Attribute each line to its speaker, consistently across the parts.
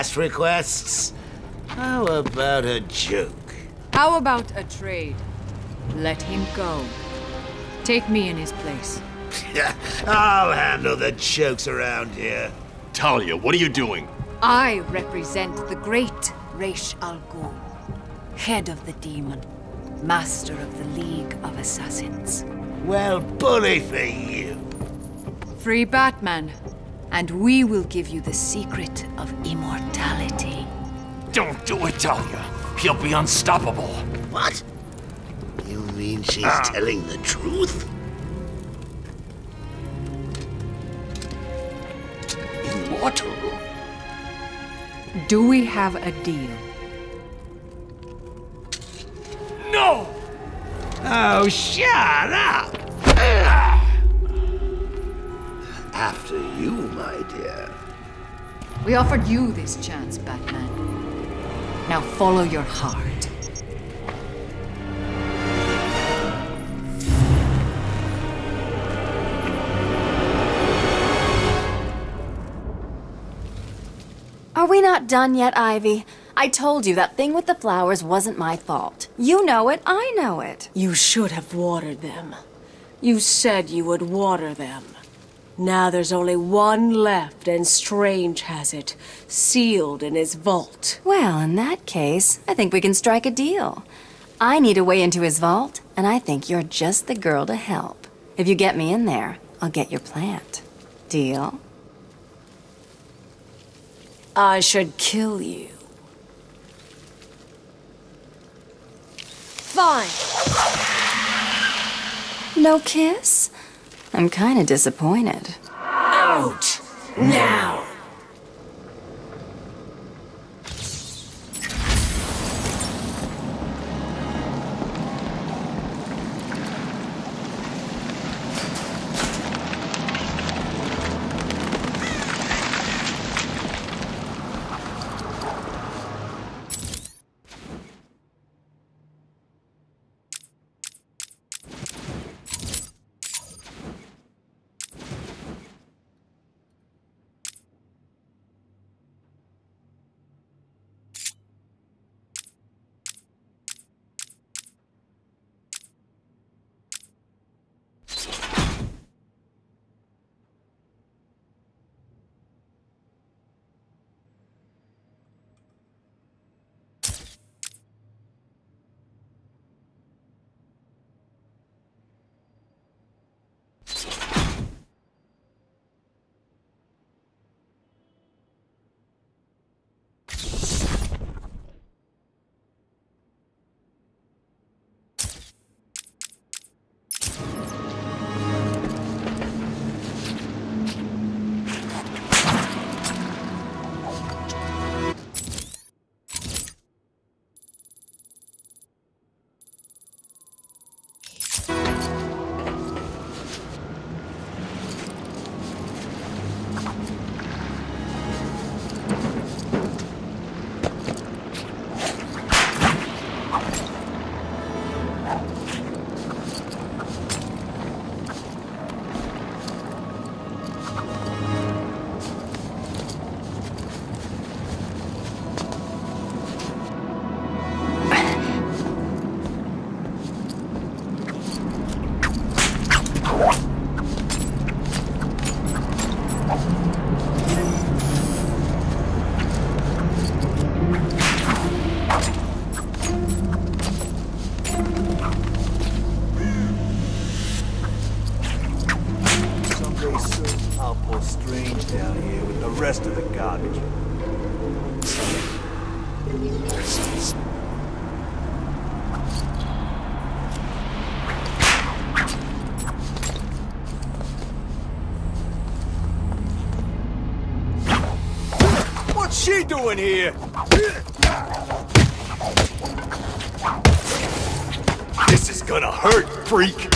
Speaker 1: Any requests? How about a joke?
Speaker 2: How about a trade? Let him go. Take me in his place.
Speaker 1: I'll handle the jokes around here.
Speaker 3: Talia, what are you doing?
Speaker 2: I represent the great Ra's al Ghul, head of the demon, master of the League of Assassins.
Speaker 1: Well, bully for you.
Speaker 2: Free Batman, and we will give you the secret of immortality.
Speaker 3: Don't do it, Talia. He'll be unstoppable.
Speaker 1: What? You mean she's ah. telling the truth? Immortal?
Speaker 2: Do we have a deal?
Speaker 3: No!
Speaker 1: Oh, shut up!
Speaker 4: After you, my dear.
Speaker 5: We offered you this chance, Batman. Now follow your heart.
Speaker 6: Are we not done yet, Ivy? I told you that thing with the flowers wasn't my fault. You know it, I know it.
Speaker 2: You should have watered them. You said you would water them. Now there's only one left, and Strange has it, sealed in his vault.
Speaker 6: Well, in that case, I think we can strike a deal. I need a way into his vault, and I think you're just the girl to help. If you get me in there, I'll get your plant. Deal?
Speaker 2: I should kill you. Fine.
Speaker 6: No kiss? I'm kinda disappointed.
Speaker 2: Out! Now!
Speaker 7: Doing here? This is gonna hurt, freak!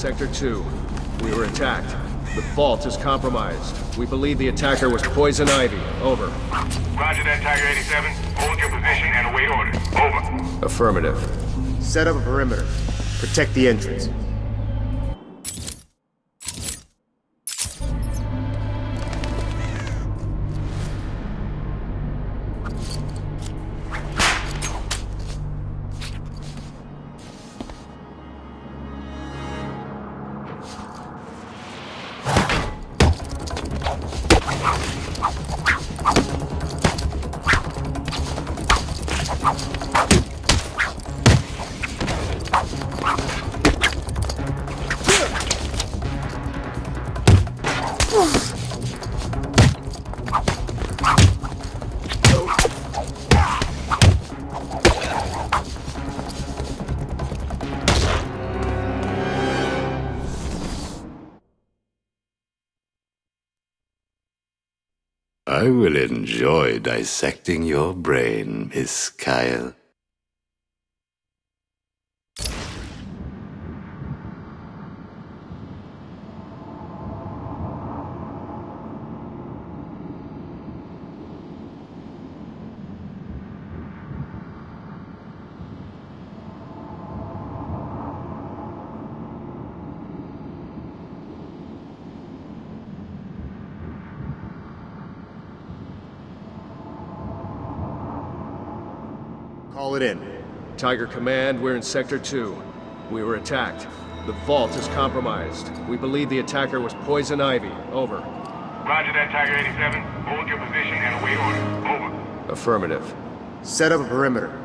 Speaker 8: Sector 2. We were attacked. The vault is compromised. We believe the attacker was Poison Ivy. Over.
Speaker 9: Roger that, Tiger 87. Hold your position and await orders. Over.
Speaker 8: Affirmative. Set up a perimeter. Protect the entrance.
Speaker 10: Enjoy dissecting your brain, Miss Kyle.
Speaker 8: Call it in. Tiger Command, we're in Sector 2. We were attacked. The vault is compromised. We believe the attacker was Poison Ivy. Over.
Speaker 9: Roger that, Tiger 87. Hold your position and await orders. Over.
Speaker 8: Affirmative. Set up a perimeter.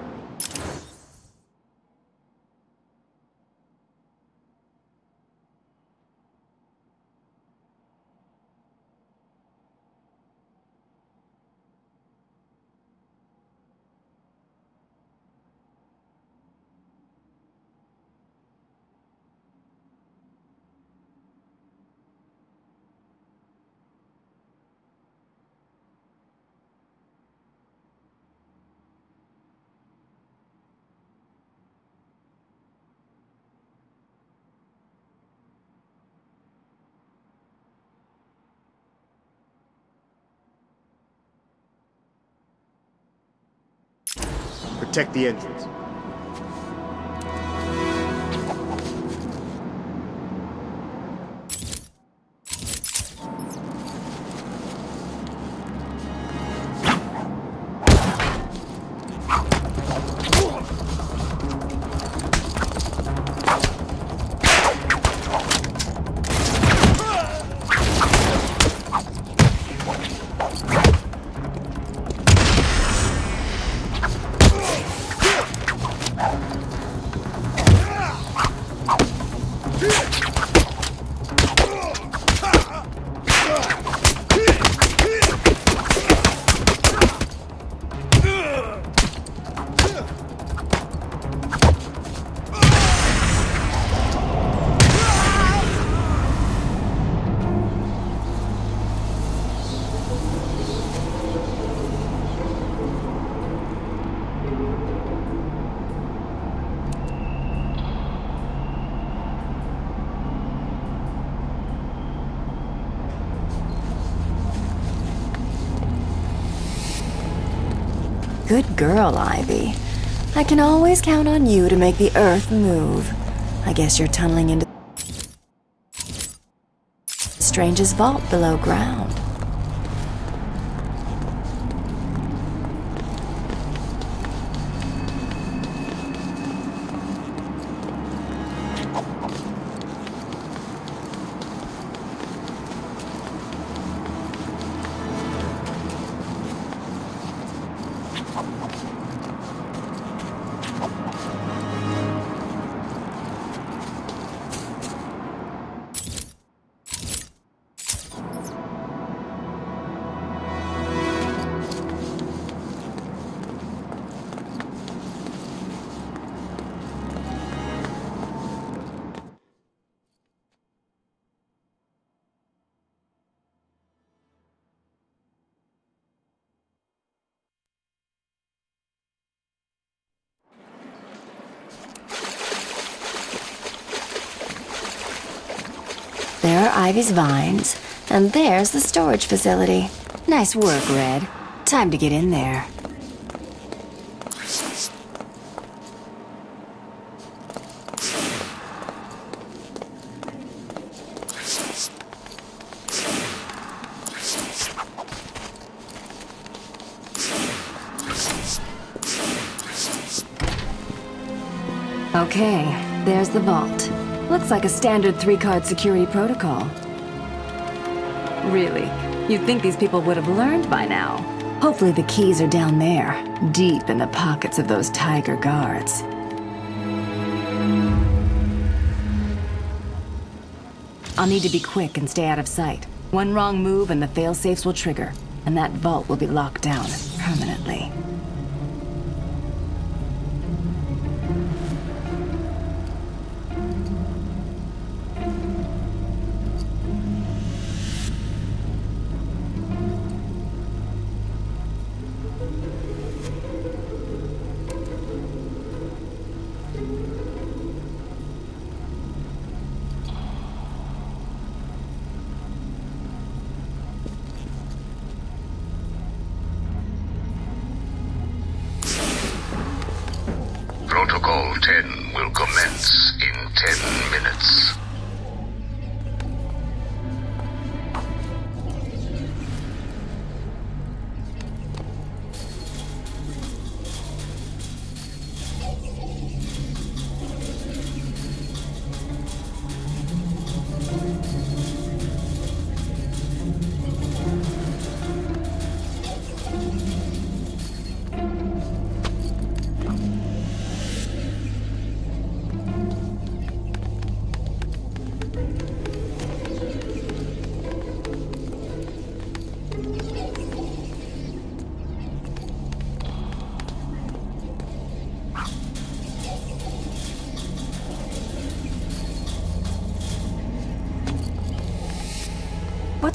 Speaker 8: Protect the entrance.
Speaker 6: Girl, Ivy. I can always count on you to make the Earth move. I guess you're tunneling into Strange's vault below ground. Ivy's vines, and there's the storage facility. Nice work, Red. Time to get in there. Okay, there's the vault. Looks like a standard three-card security protocol. Really? You'd think these people would have learned by now. Hopefully the keys are down there, deep in the pockets of those tiger guards. I'll need to be quick and stay out of sight. One wrong move and the fail-safes will trigger, and that vault will be locked down permanently.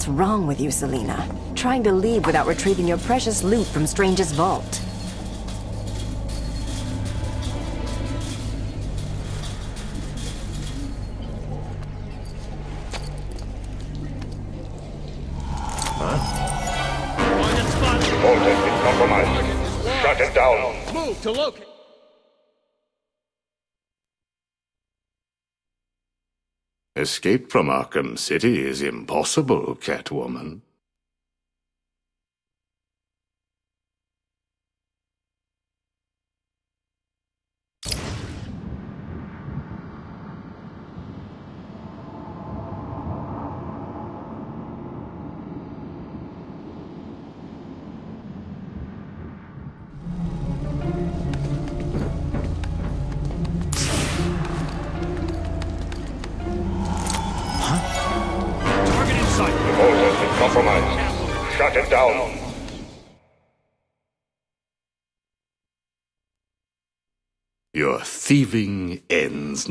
Speaker 6: What's wrong with you, Selina? Trying to leave without retrieving your precious loot from Strange's vault.
Speaker 11: Vault
Speaker 10: Escape from Arkham City is impossible, Catwoman.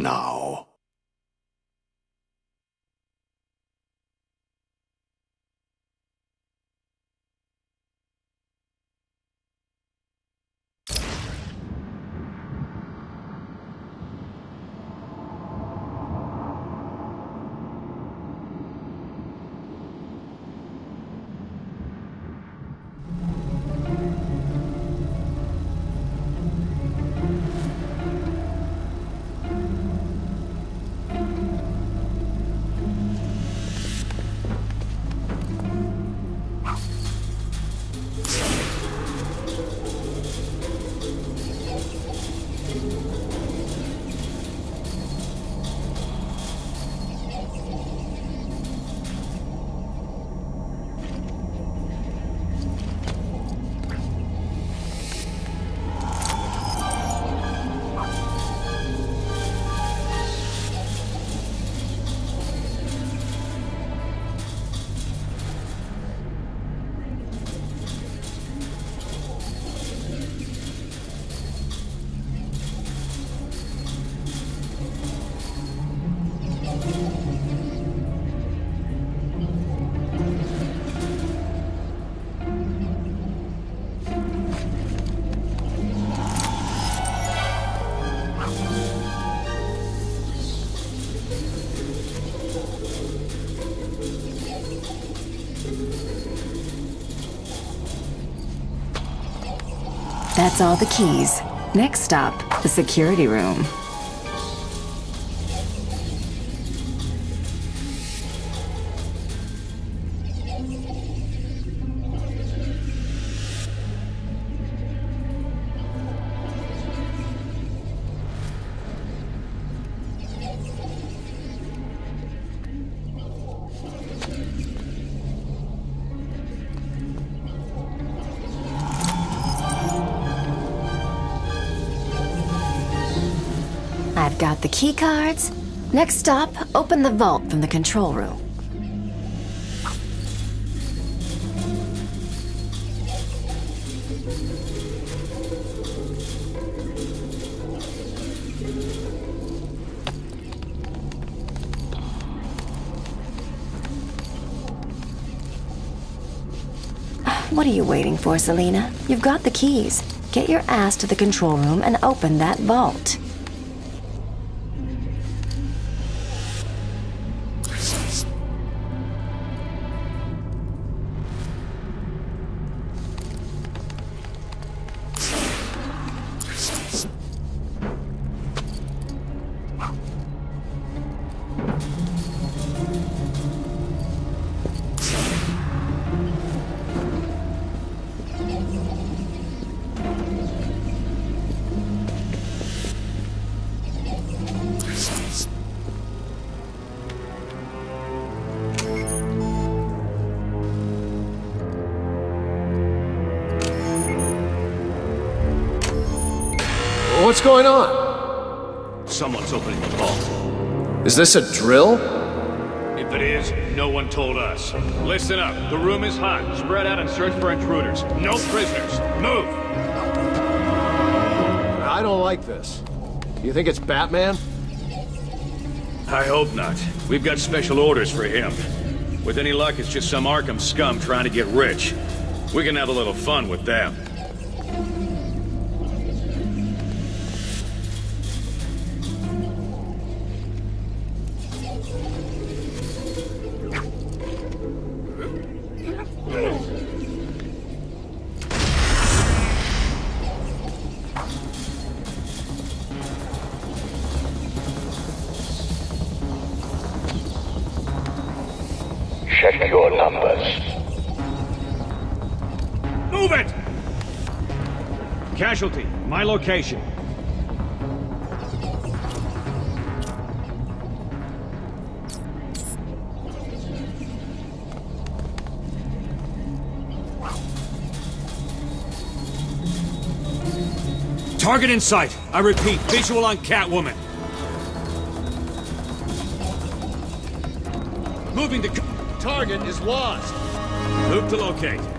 Speaker 10: Now.
Speaker 6: That's all the keys. Next stop, the security room. Next stop, open the vault from the control room. What are you waiting for, Selina? You've got the keys. Get your ass to the control room and open that vault.
Speaker 8: This a drill?
Speaker 12: If it is, no one told us. Listen up. The room is hot. Spread out and search for intruders. No prisoners. Move!
Speaker 8: I don't like this. You think it's Batman?
Speaker 12: I hope not. We've got special orders for him. With any luck, it's just some Arkham scum trying to get rich. We can have a little fun with them. Location. Target in sight. I repeat, visual on Catwoman. Moving to...
Speaker 8: Target is lost.
Speaker 12: Move to locate.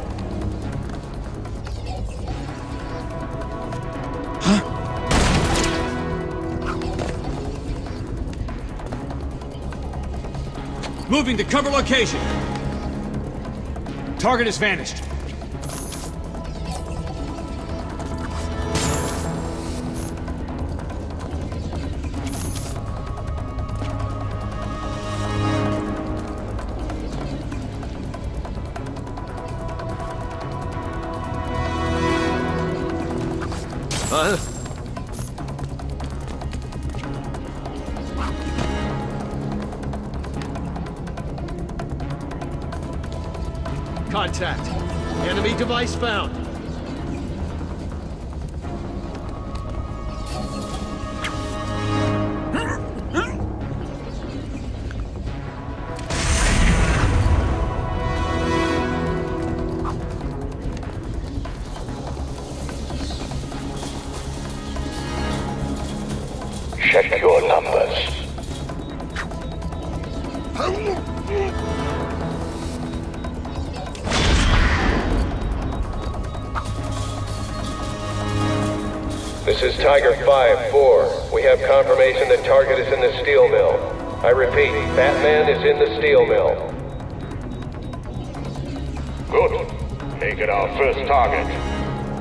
Speaker 12: Moving to cover location. Target has vanished.
Speaker 8: Enemy device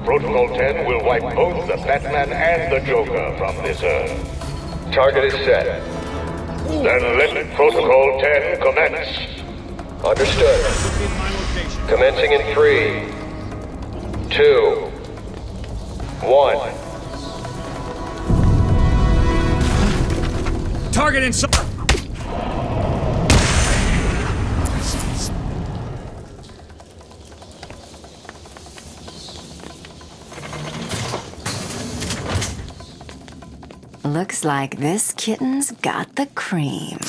Speaker 11: Protocol 10 will wipe both the Batman and the Joker from this Earth.
Speaker 8: Target is set.
Speaker 11: Then let Protocol 10 commence.
Speaker 8: Understood.
Speaker 12: Locate my location.
Speaker 8: Commencing in three, two, one.
Speaker 6: Target inside.
Speaker 13: Looks like this kitten's got the cream.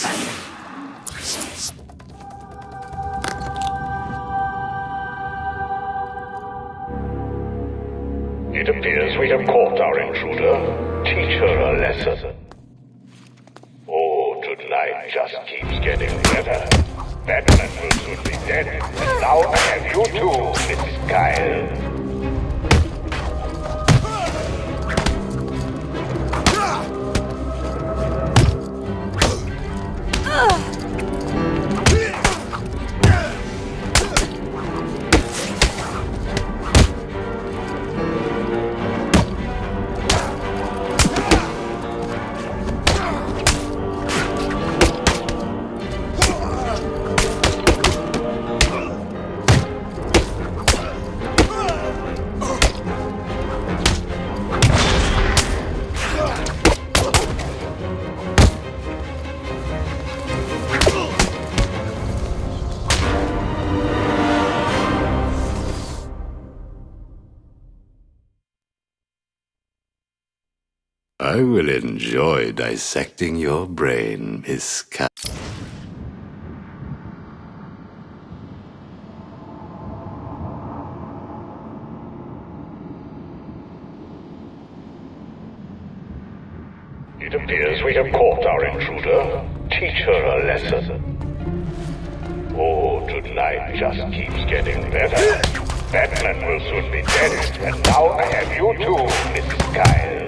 Speaker 8: I
Speaker 10: will enjoy dissecting your brain, Miss Ka-
Speaker 8: It appears we have caught our intruder. Teach her a lesson. Oh, tonight just keeps getting better. Batman will soon be dead, and now I have you too, Mrs. Kyle.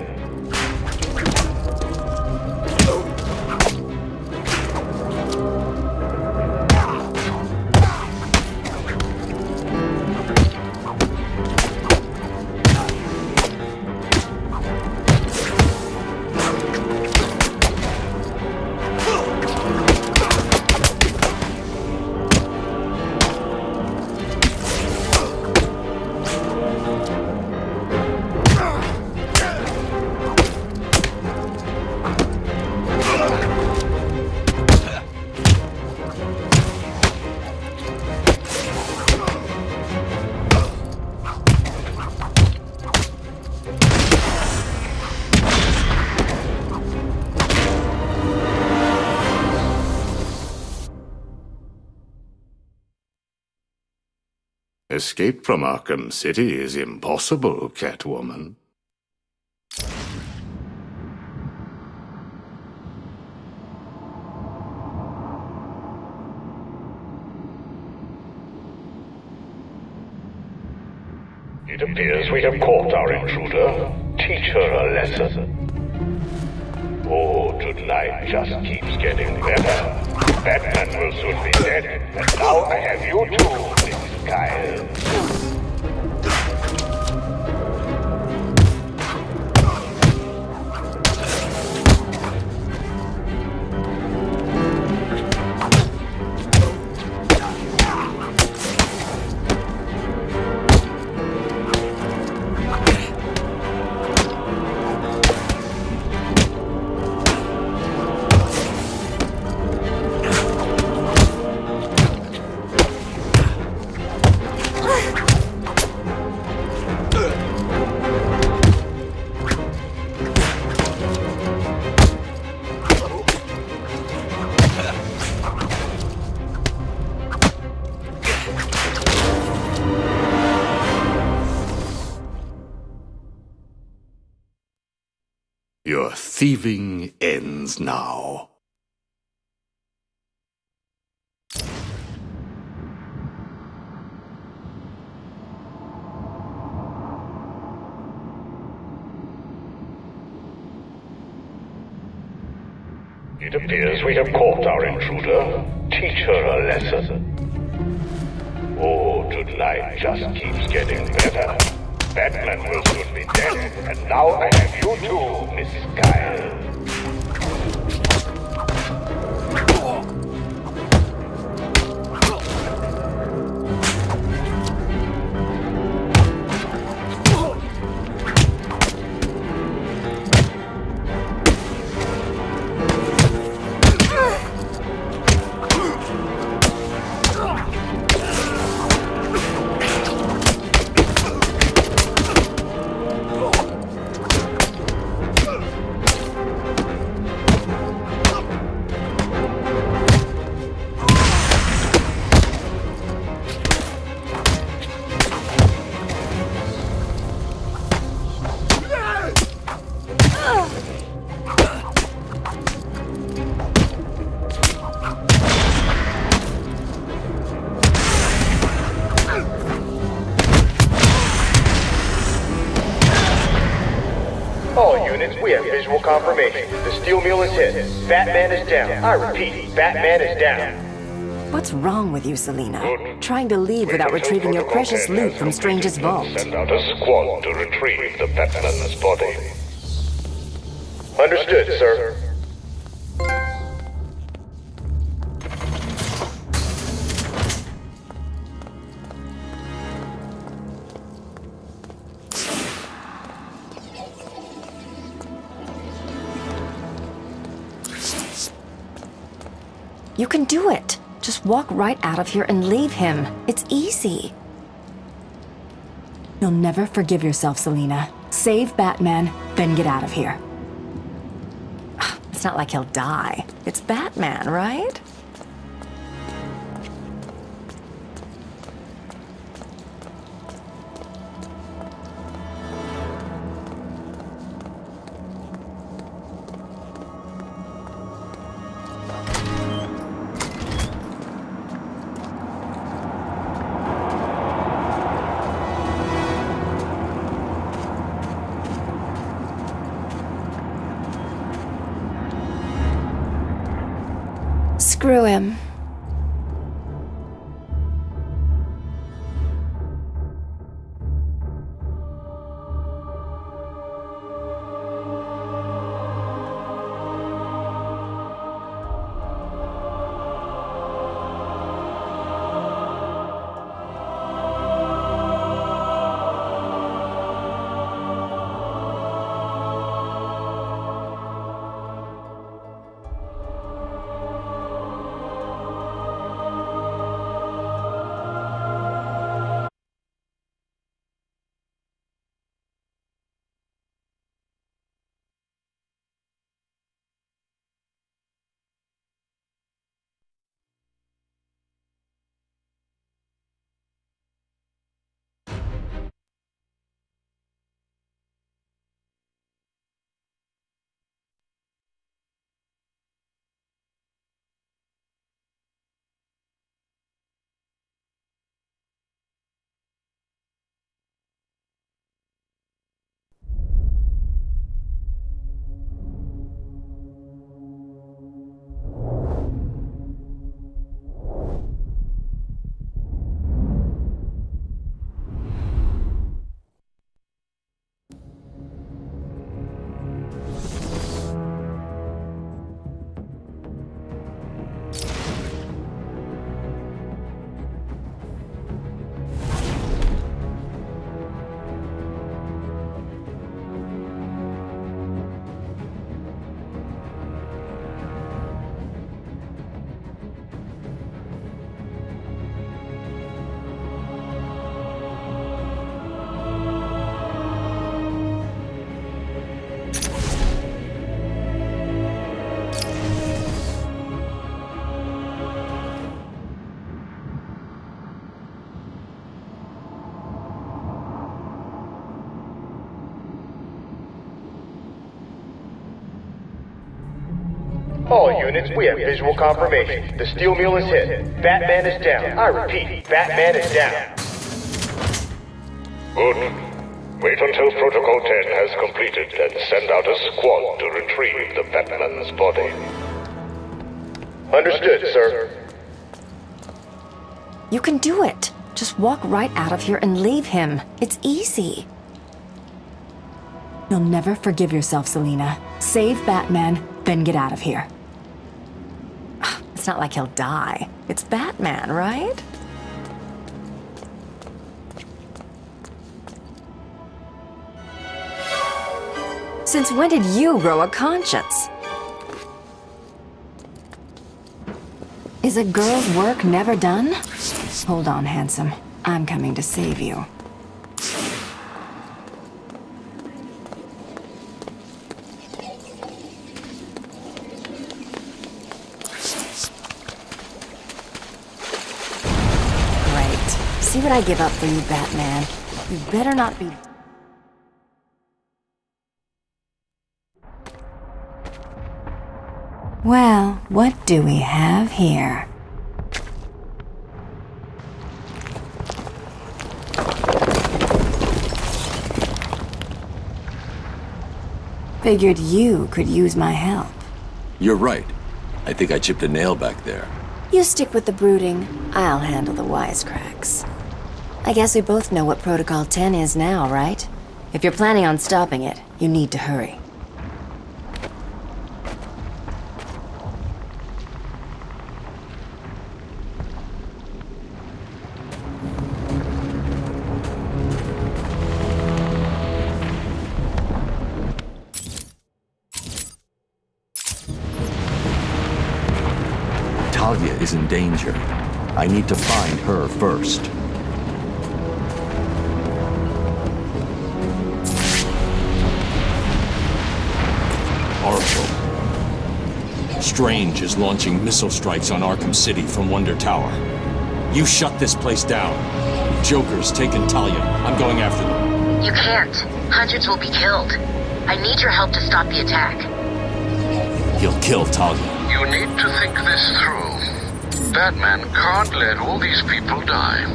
Speaker 10: Escape from Arkham City is impossible, Catwoman. Thieving ends now.
Speaker 14: Units, we have visual confirmation. The steel mill is hit. Batman is down. I repeat, Batman is down.
Speaker 6: What's wrong with you, Selina? Trying to leave without retrieving your precious loot from Strange's vault.
Speaker 11: Send out a squad to retrieve the Batman's body.
Speaker 6: Out of here and leave him. It's easy. You'll never forgive yourself, Selina. Save Batman, then get out of here. It's not like he'll die. It's Batman, right?
Speaker 14: Units, we have visual confirmation. The steel mill is hit. Batman is down. I repeat, Batman is down.
Speaker 11: Good. Wait until Protocol 10 has completed and send out a squad to retrieve the Batman's body.
Speaker 14: Understood, sir.
Speaker 6: You can do it. Just walk right out of here and leave him. It's easy. You'll never forgive yourself, Selina. Save Batman, then get out of here. It's not like he'll die. It's Batman, right? Since when did you grow a conscience? Is a girl's work never done? Hold on, handsome. I'm coming to save you. Great. I give up for you, Batman. You better not be... Well, what do we have here? Figured you could use my help.
Speaker 15: You're right. I think I chipped a nail back there.
Speaker 6: You stick with the brooding, I'll handle the wisecracks. I guess we both know what Protocol 10 is now, right? If you're planning on stopping it, you need to hurry.
Speaker 15: Talia is in danger. I need to find her first.
Speaker 16: Strange is launching missile strikes on Arkham City from Wonder Tower. You shut this place down. Joker's taken Talia. I'm going after them.
Speaker 17: You can't. Hundreds will be killed. I need your help to stop the attack.
Speaker 16: He'll kill Talia.
Speaker 18: You need to think this through. Batman can't let all these people die.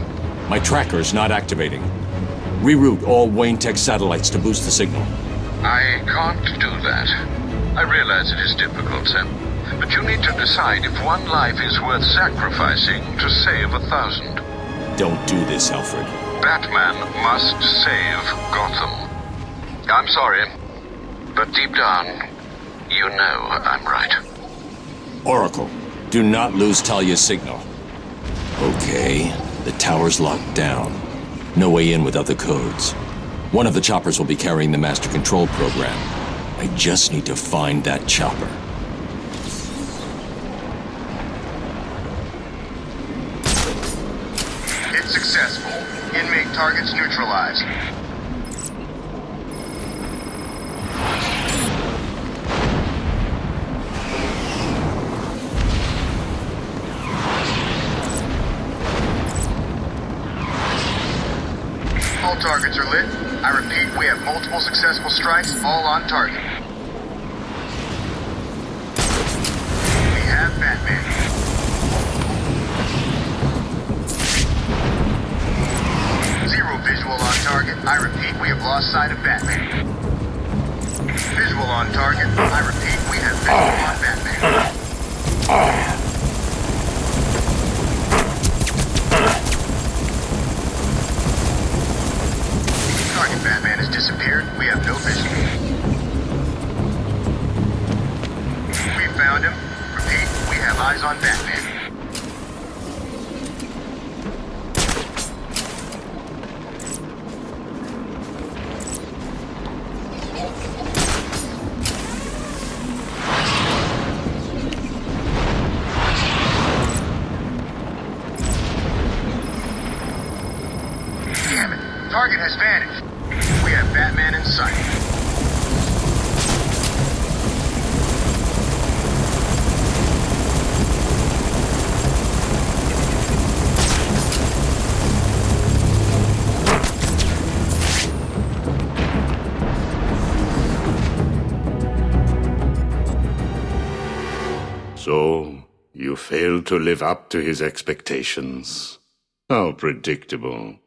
Speaker 16: My tracker's not activating. Reroute all Wayne Tech satellites to boost the signal.
Speaker 18: I can't do that. I realize it is difficult, Sam. But you need to decide if one life is worth sacrificing to save a thousand.
Speaker 16: Don't do this, Alfred.
Speaker 18: Batman must save Gotham. I'm sorry, but deep down, you know I'm right.
Speaker 16: Oracle, do not lose Talia's signal. Okay, the tower's locked down. No way in without the codes. One of the choppers will be carrying the master control program. I just need to find that chopper.
Speaker 14: It's successful. Inmate targets neutralized.
Speaker 10: To live up to his expectations. How predictable.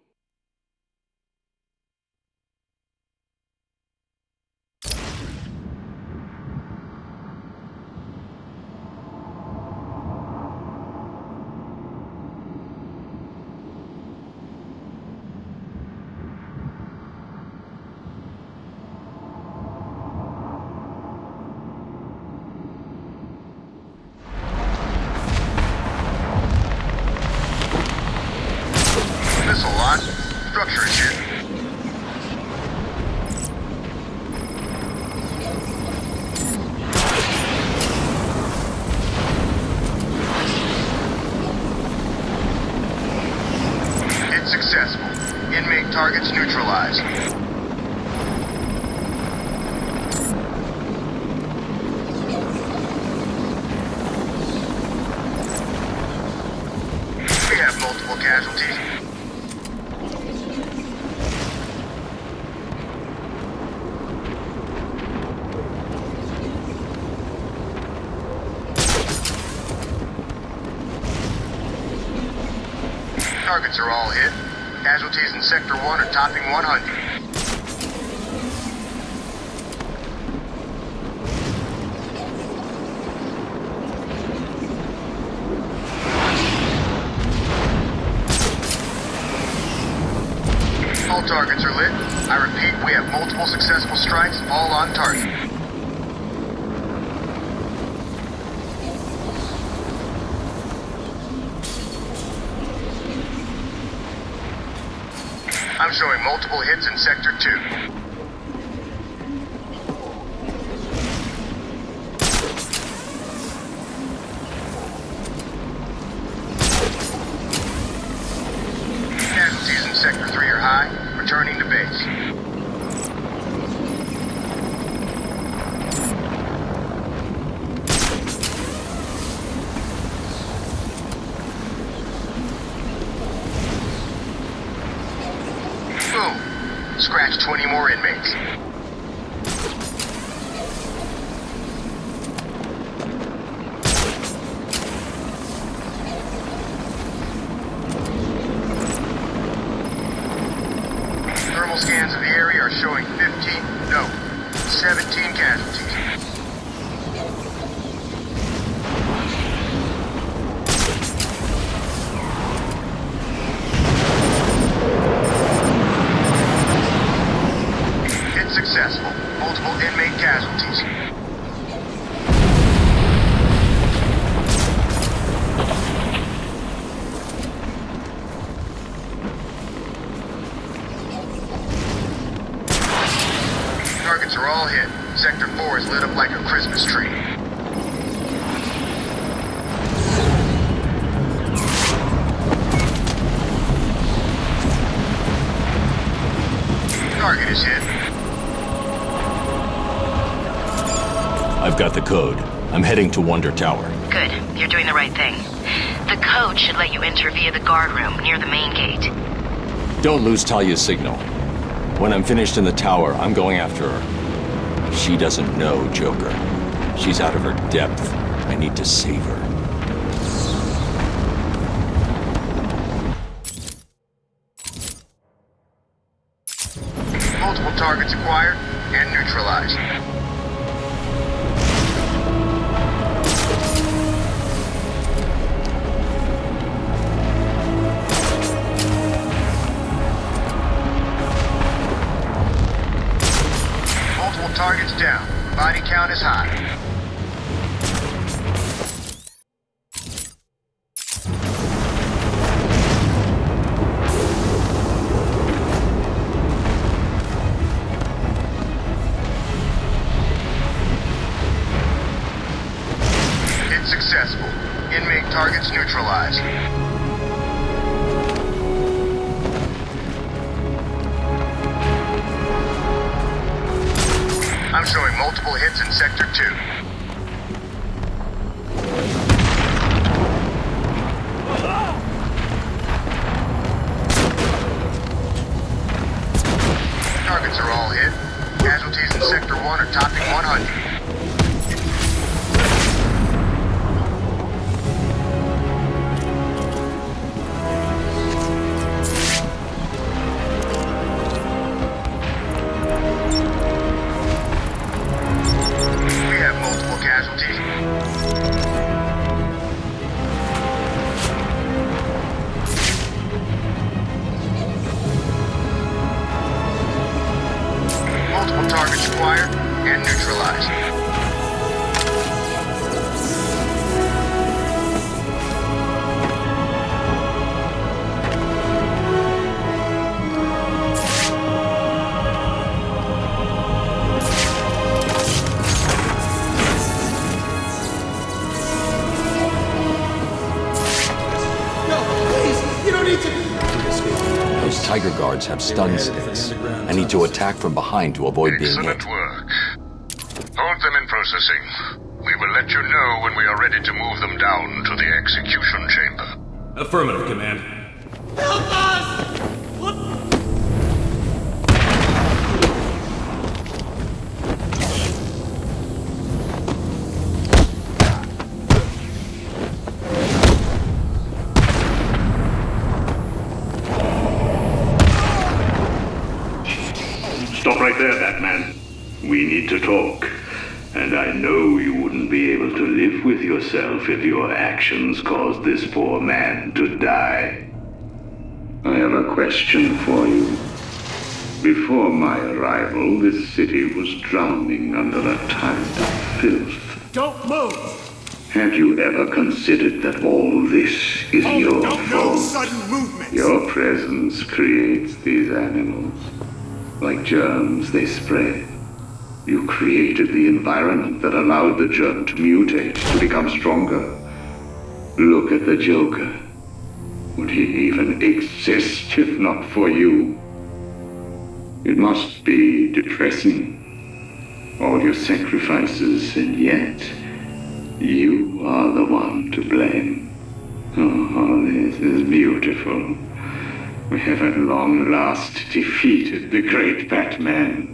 Speaker 14: targets are all hit. Casualties in Sector 1 are topping 100. All targets are lit. I repeat, we have multiple successful strikes, all on target. Multiple hits in Sector 2.
Speaker 16: Heading to Wonder Tower.
Speaker 17: Good. You're doing the right thing. The code should let you enter via the guard room near the main gate.
Speaker 16: Don't lose Talia's signal. When I'm finished in the tower, I'm going after her. She doesn't know Joker. She's out of her depth. I need to save her.
Speaker 19: Guards have stun sticks. I need to attack from behind to avoid being hit.
Speaker 11: Excellent work. Hold them in processing. We will let you know when we are ready to move them down to the execution chamber.
Speaker 10: Affirmative, Command.
Speaker 20: Yourself if your actions caused this poor man to die. I have a question for you.
Speaker 10: Before my arrival, this city was drowning under a tide of filth.
Speaker 19: Don't move!
Speaker 10: Have you ever considered that all this is
Speaker 19: Oh,
Speaker 10: your
Speaker 19: no, no
Speaker 10: fault?
Speaker 19: sudden movements!
Speaker 10: Your presence creates these animals. Like germs, they spread. You created the environment that allowed the germ mutate, to become stronger. Look at the Joker. Would he even exist if not for you? It must be depressing. All your sacrifices, and yet you are the one to blame. Oh, this is beautiful. We have at long last defeated the great Batman.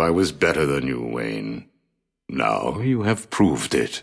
Speaker 10: I I was better than you, Wayne. Now you have proved it.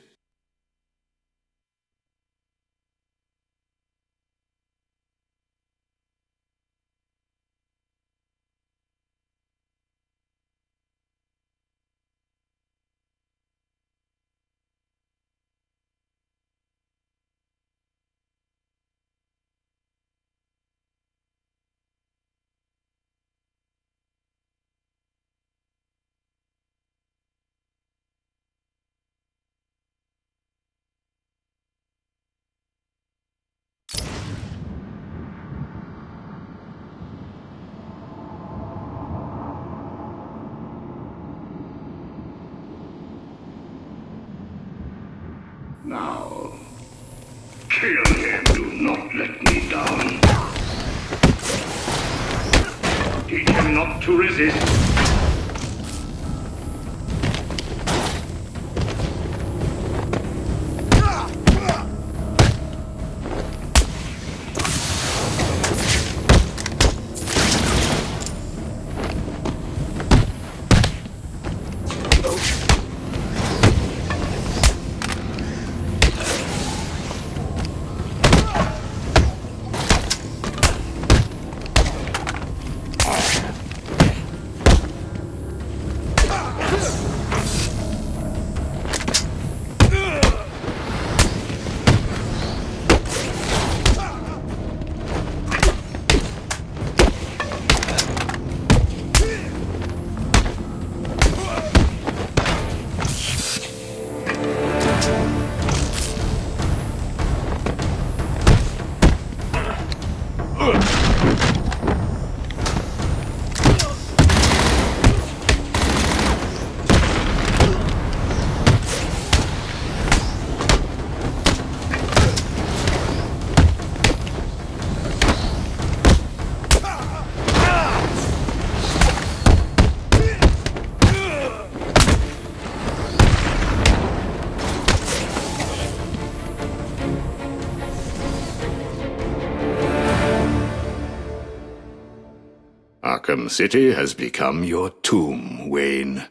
Speaker 10: Kill him. Do not let me down. Teach him not to resist. Arkham City has become your tomb, Wayne.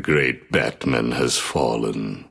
Speaker 10: The great Batman has fallen.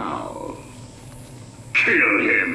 Speaker 10: now.
Speaker 21: Kill him.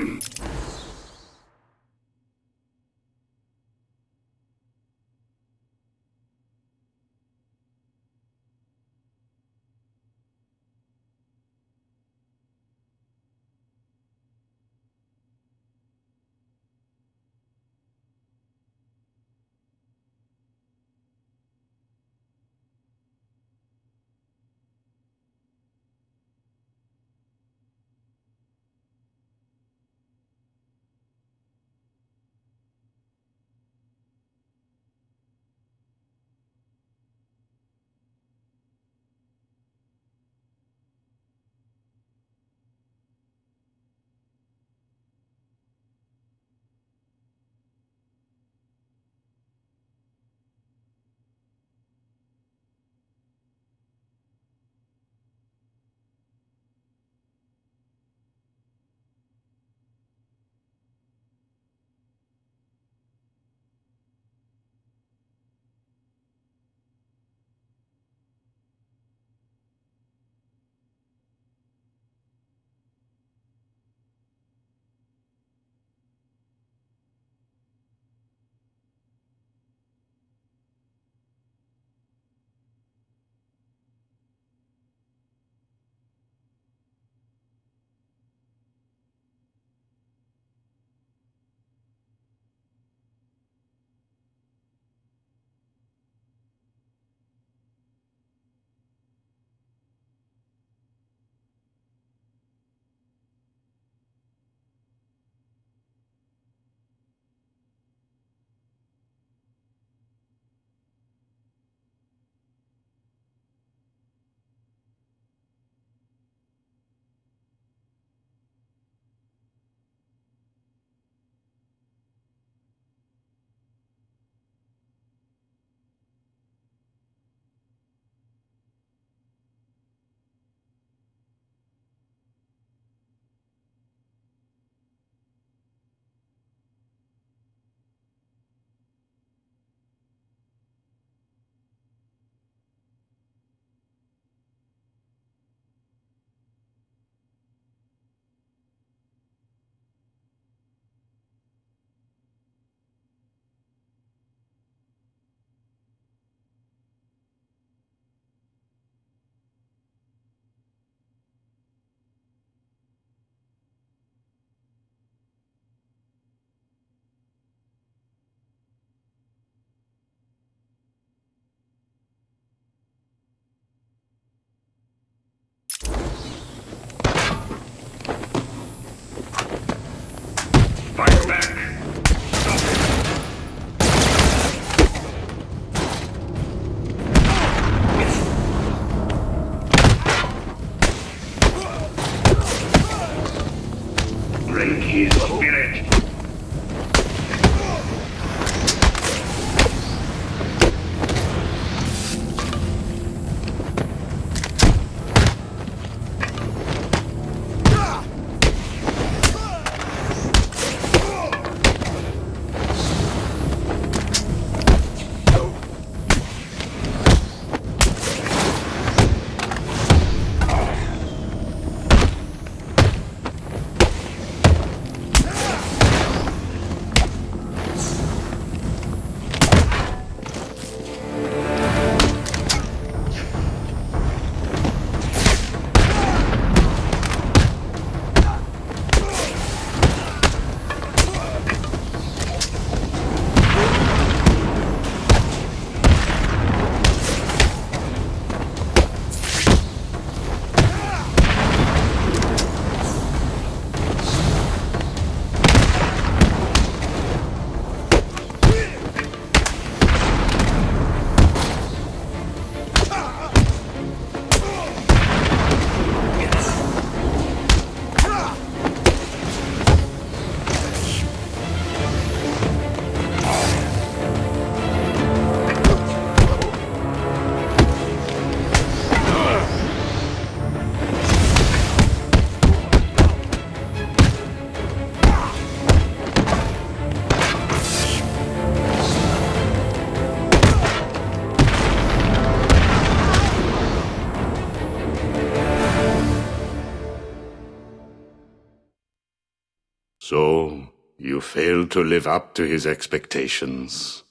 Speaker 10: So, you failed to live up to his expectations.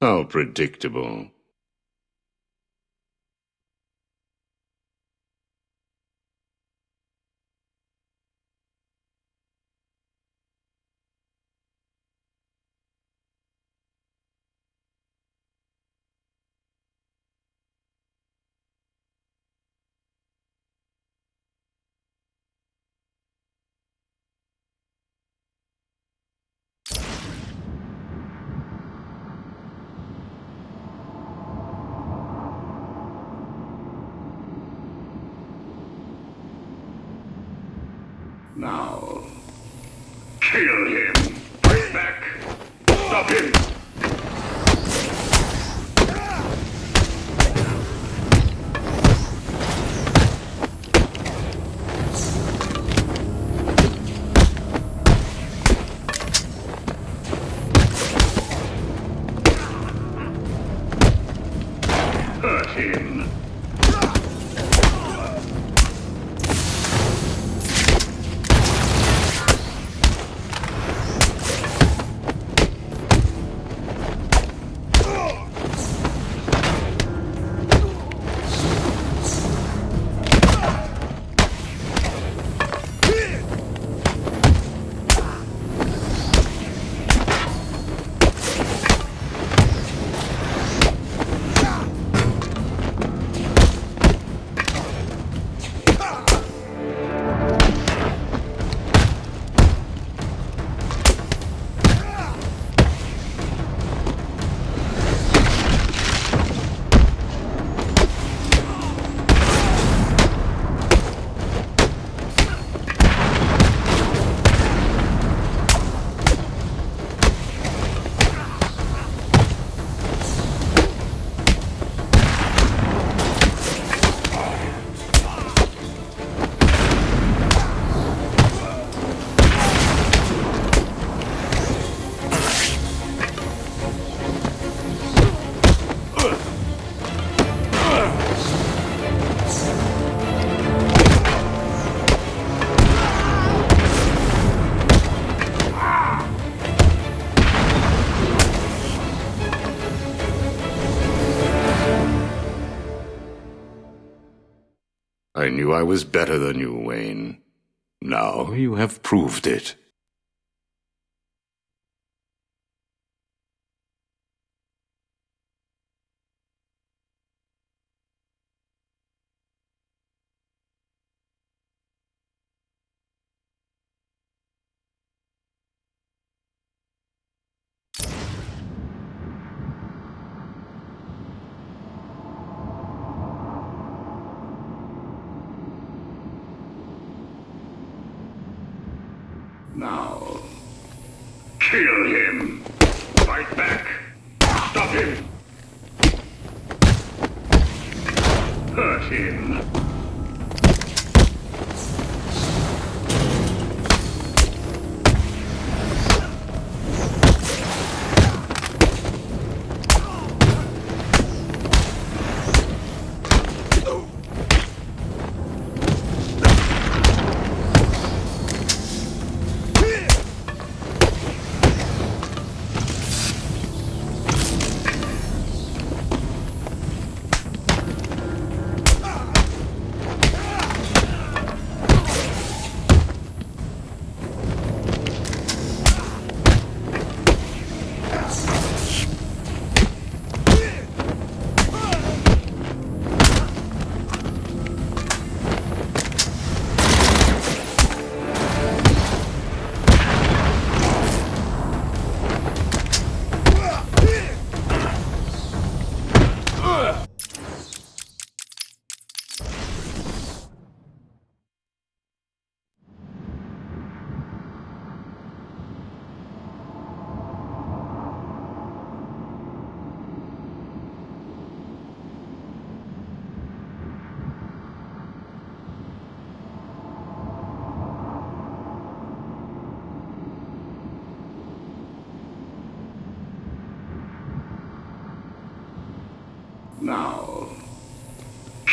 Speaker 10: How predictable. I I was better than you, Wayne. Now you have proved it.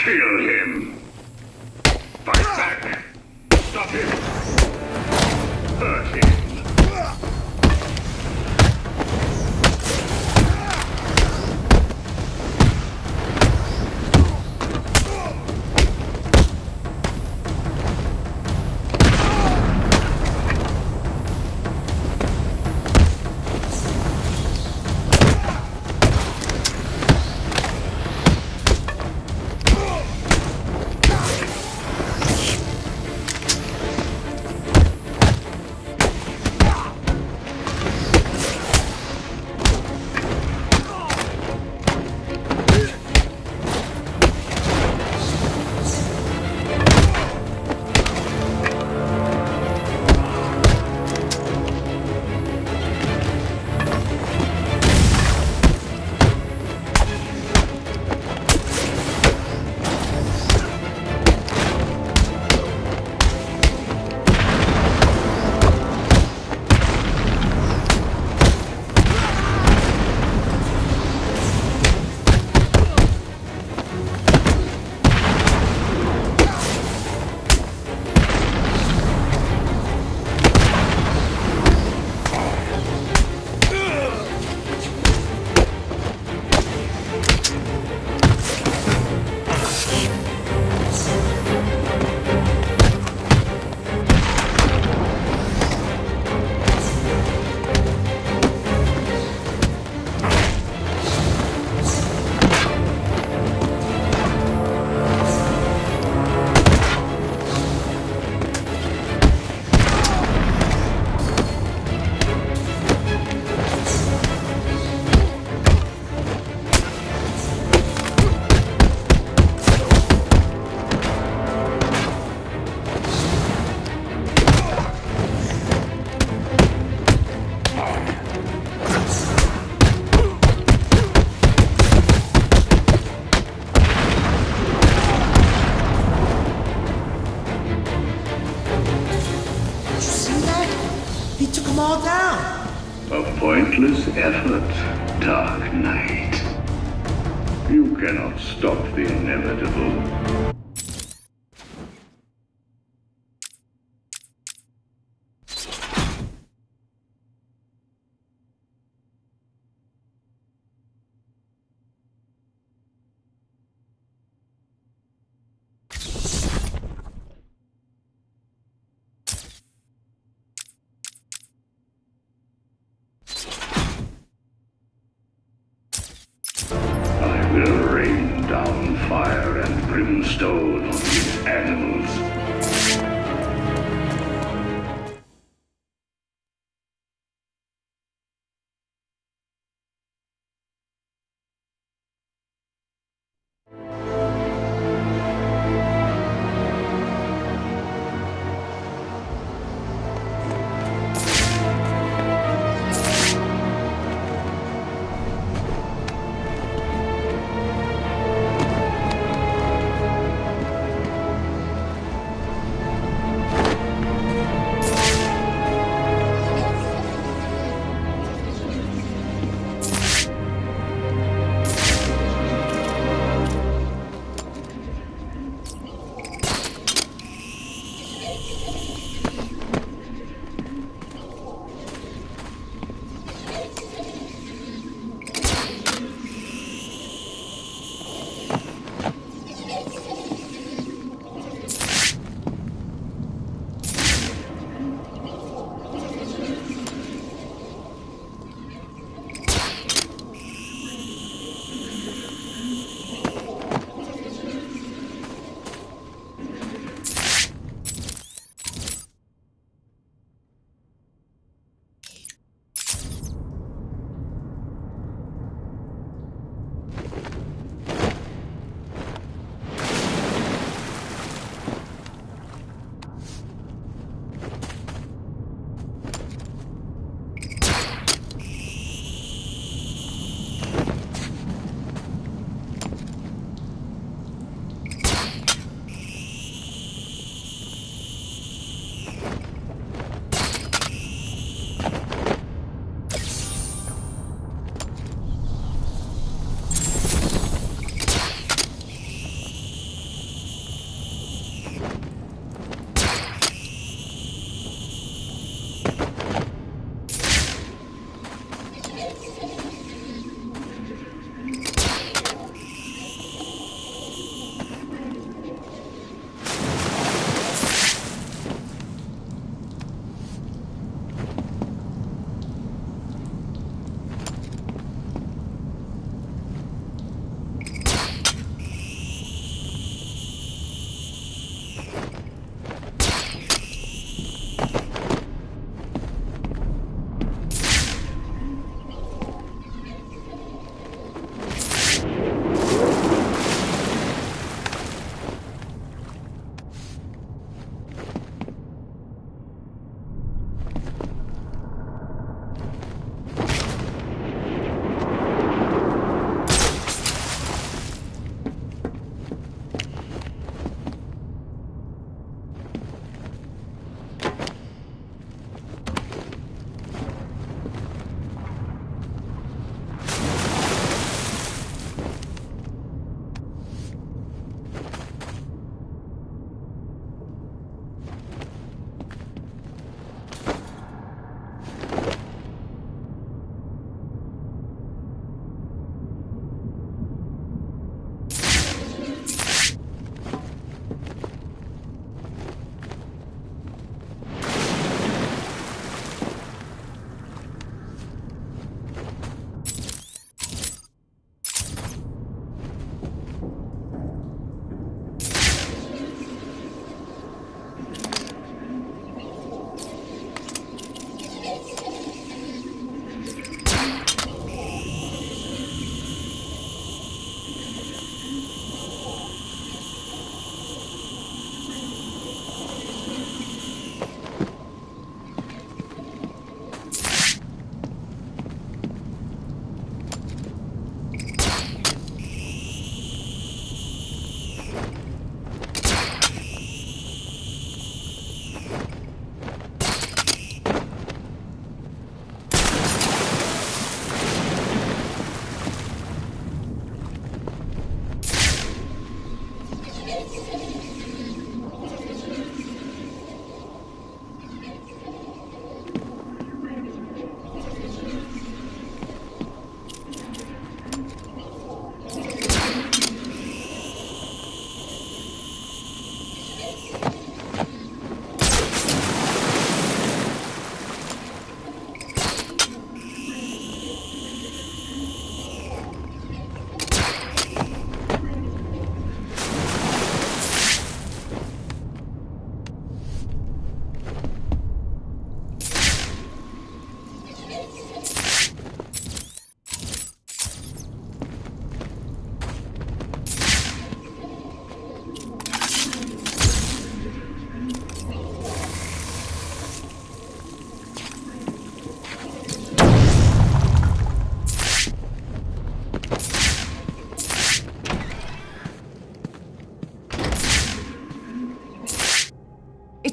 Speaker 11: Kill him. Fight back.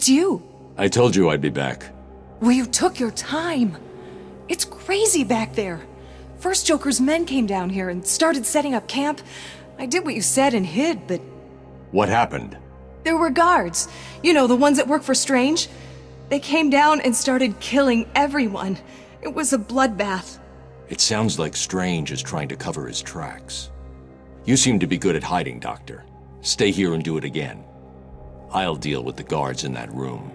Speaker 22: It's you.
Speaker 16: I told you I'd be back.
Speaker 22: Well, you took your time. It's crazy back there. First Joker's men came down here and started setting up camp. I did what you said and hid, but
Speaker 16: What happened?
Speaker 22: there were guards. You know, the ones that work for Strange. They came down and started killing everyone. It was a bloodbath.
Speaker 16: It sounds like Strange is trying to cover his tracks. You seem to be good at hiding, Doctor. Stay here and do it again. I'll deal with the guards in that room.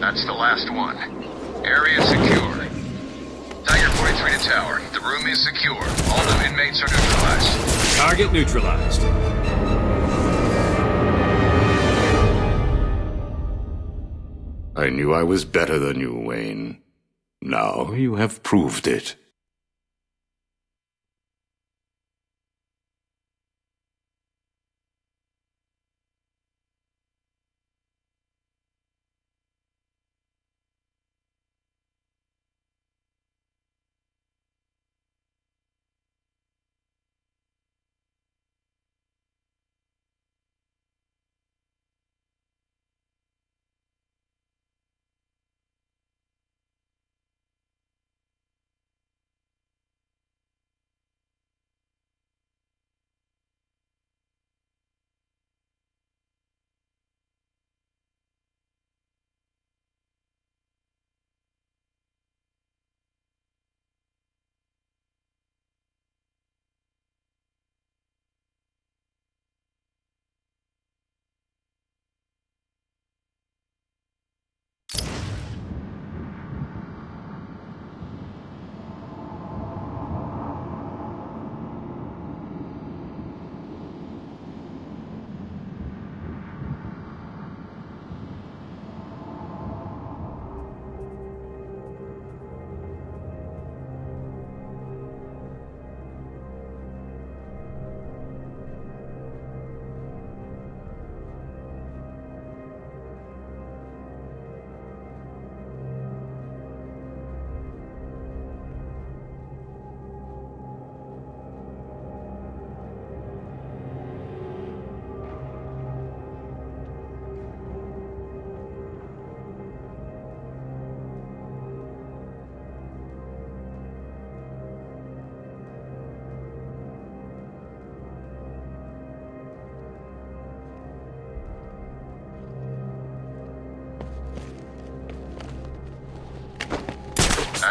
Speaker 18: That's the last one. Area secure. Tiger 43 to tower. The room is secure. All new inmates are neutralized.
Speaker 23: Target neutralized.
Speaker 10: I knew I was better than you, Wayne. Now you have proved it.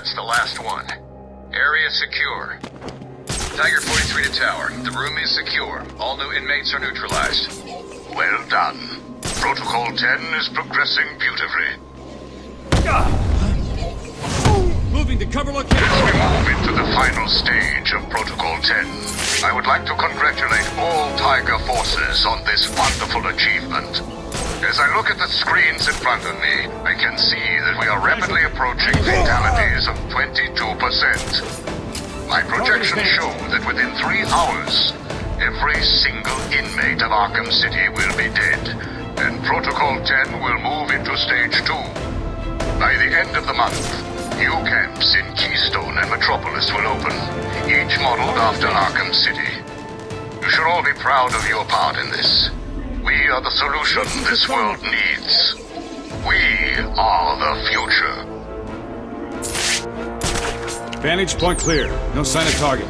Speaker 18: That's the last one. Area secure. Tiger 43 to tower. The room is secure. All new inmates are neutralized.
Speaker 11: Well done. Protocol 10 is progressing beautifully.
Speaker 23: Moving to cover location.
Speaker 11: As we move into the final stage of Protocol 10, I would like to congratulate all Tiger forces on this wonderful achievement. As I look at the screens in front of me, I can see that we are rapidly approaching fatalities of 22%. My projections show that within three hours, every single inmate of Arkham City will be dead, and Protocol 10 will move into Stage 2. By the end of the month, new camps in Keystone and Metropolis will open, each modeled after Arkham City. You should all be proud of your part in this. We are the solution this world needs. We are the future.
Speaker 23: Vantage point clear. No sign of target.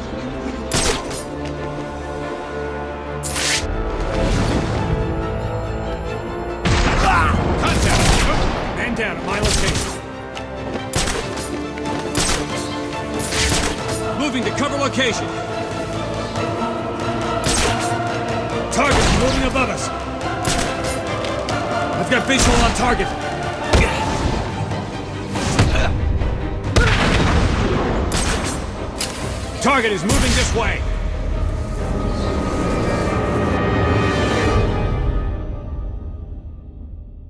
Speaker 23: Contact! Man down my location. Moving to cover location. Target moving above us. I've got visual on target. Target is moving this way.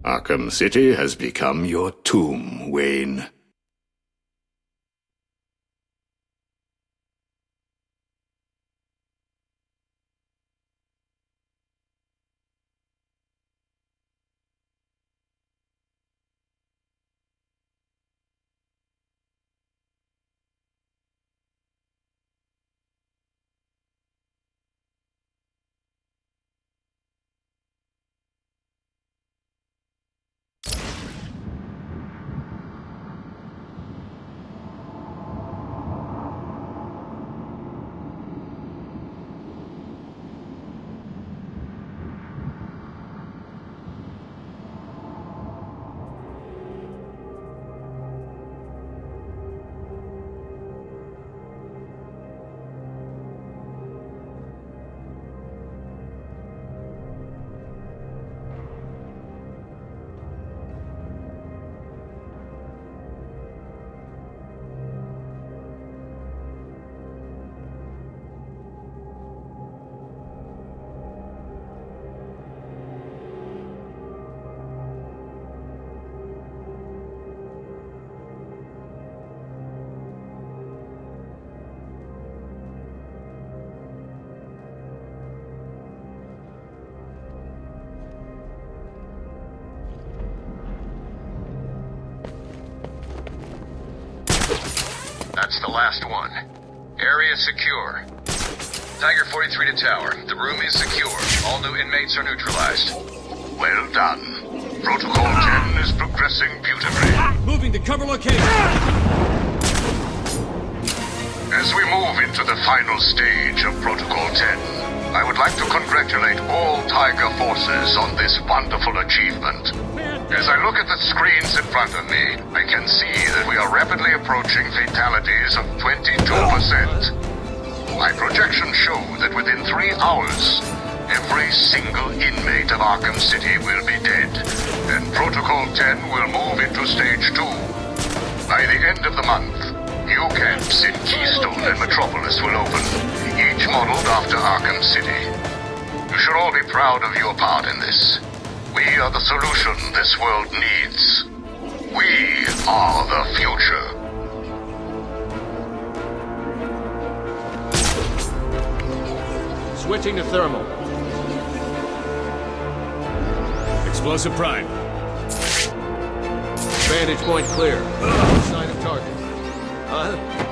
Speaker 10: Arkham City has become your tomb, Wayne.
Speaker 14: That's the last one. Area secure. Tiger 43 to tower. The room is secure. All new inmates are neutralized.
Speaker 11: Well done. Protocol 10 is progressing beautifully.
Speaker 23: Moving to cover location.
Speaker 11: As we move into the final stage of Protocol 10, I would like to congratulate all Tiger forces on this wonderful achievement. As I look at the screens in front of me, I can see that we are rapidly approaching fatalities of 22%. My projections show that within three hours, every single inmate of Arkham City will be dead, and Protocol 10 will move into Stage 2. By the end of the month, new camps in Keystone and Metropolis will open, each modeled after Arkham City. You should all be proud of your part in this. We are the solution this world needs. We are the future.
Speaker 8: Switching to thermal.
Speaker 23: Explosive prime.
Speaker 8: Vantage point clear. Sign of target. Huh?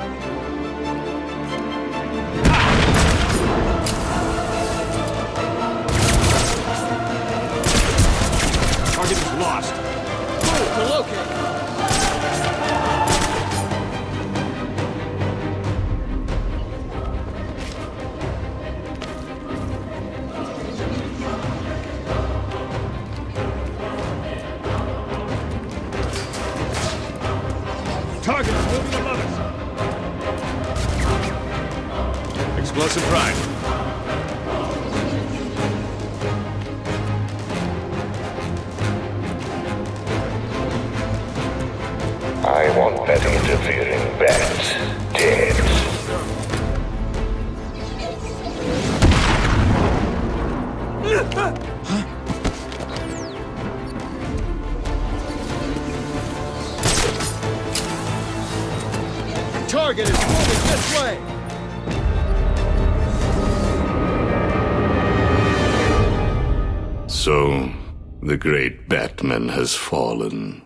Speaker 10: Has fallen.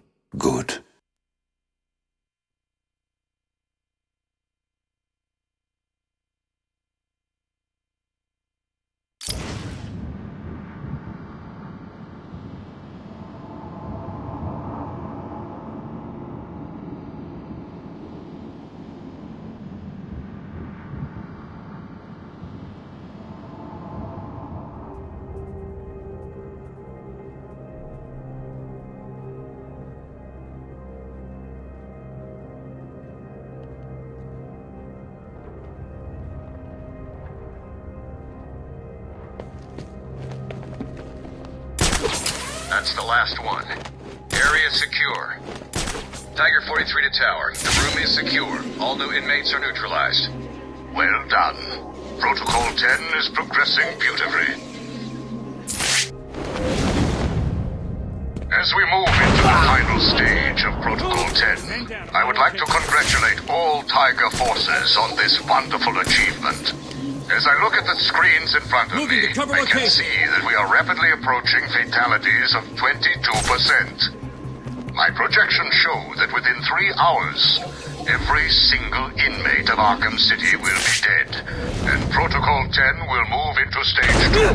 Speaker 11: 10 will move into Stage 2.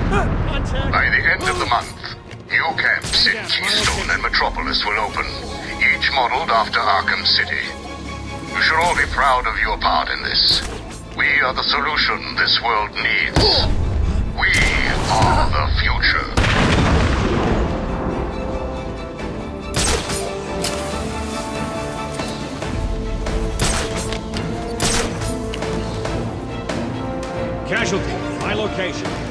Speaker 11: By the end of the month, new camps in Keystone and Metropolis will open, each modeled after Arkham City. You should all be proud of your part in this. We are the solution this world needs. We are the future.
Speaker 23: Location.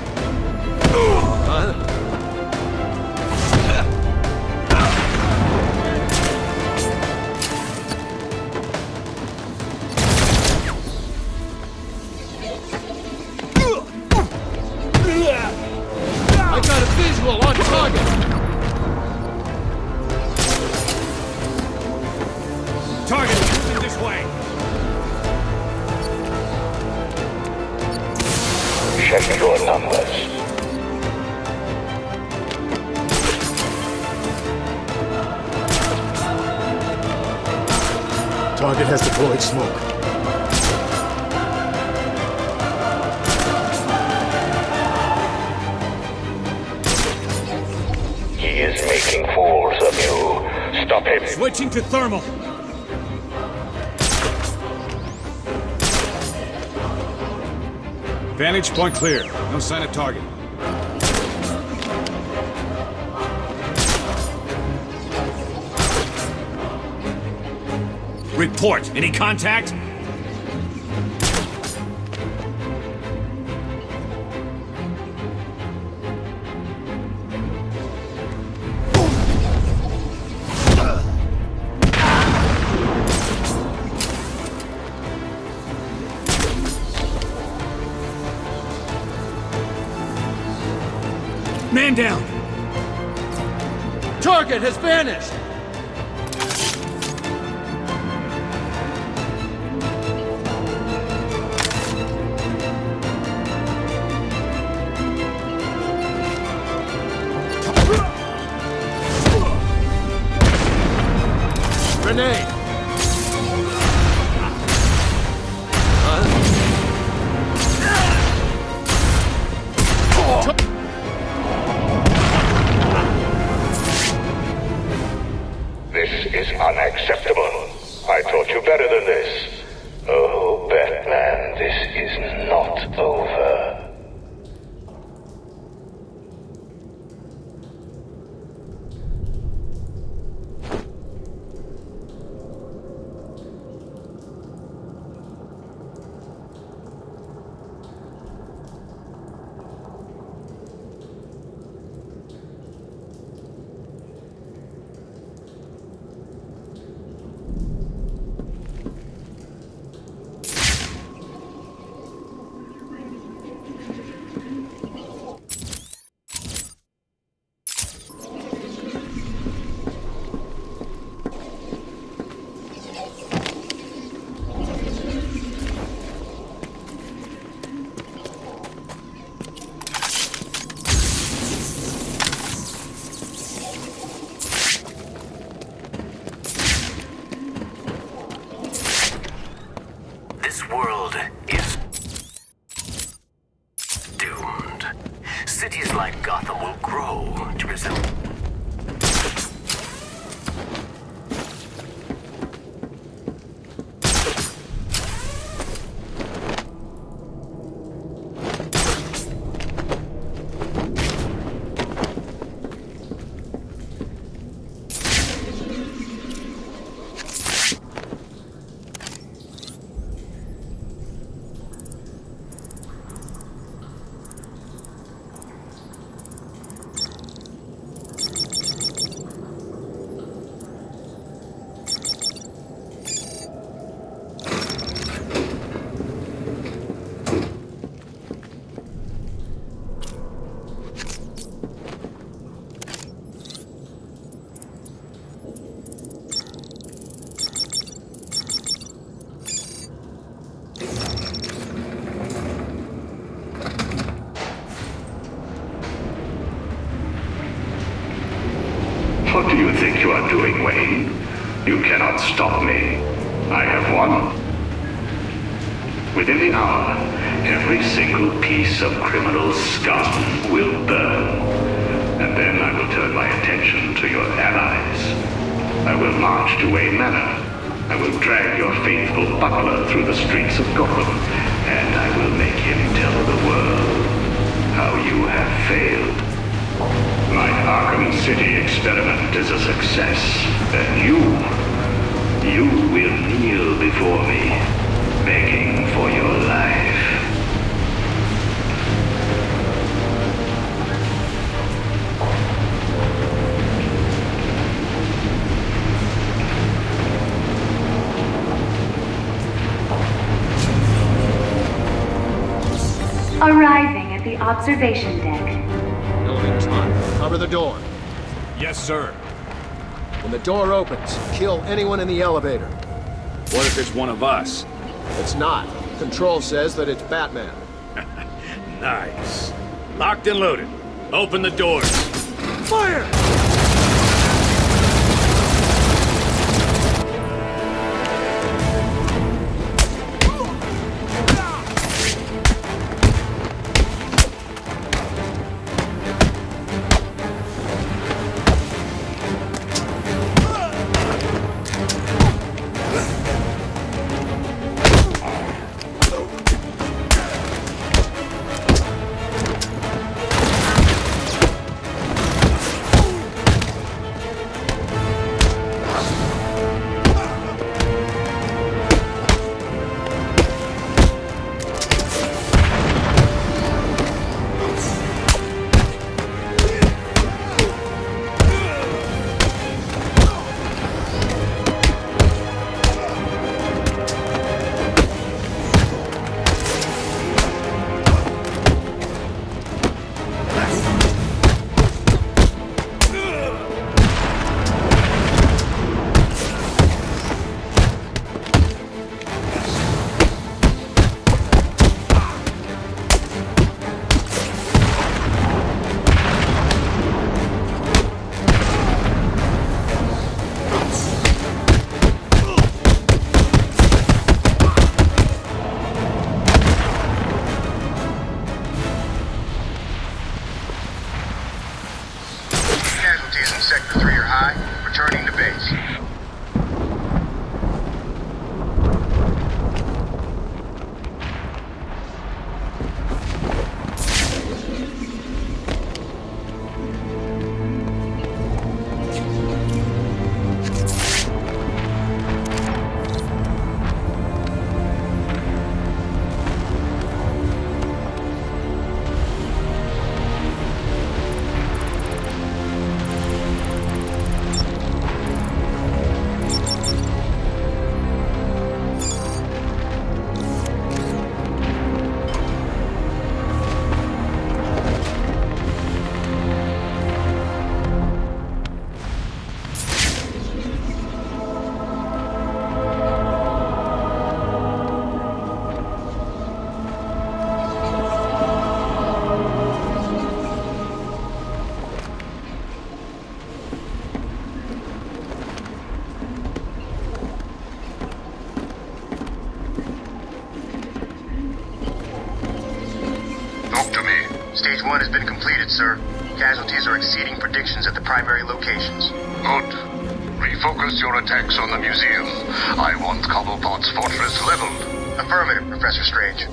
Speaker 23: Point clear. No sign of target. Report. Any contact?
Speaker 24: Has vanished!
Speaker 10: Do you think you are doing, Wayne? You cannot stop me. I have won. Within the hour, every single piece of criminal scum will burn. And then I will turn my attention to your allies. I will march to Wayne Manor. I will drag your faithful butler through the streets of Gotham. And I will make him tell the world how you have failed. My Arkham City experiment is a success, and you, you will kneel before me, begging for your life.
Speaker 25: Arriving at the observation deck.
Speaker 8: Door.
Speaker 23: Yes, sir.
Speaker 8: When the door opens, kill anyone in the elevator.
Speaker 23: What if it's one of us?
Speaker 8: It's not. Control says that it's Batman.
Speaker 23: Nice. Locked and loaded. Open the doors.
Speaker 24: Fire!
Speaker 14: Stage one has been completed, sir. Casualties are exceeding predictions at the primary locations.
Speaker 11: Good. Refocus your attacks on the museum. I want Cobblepot's fortress leveled.
Speaker 14: Affirmative, Professor Strange.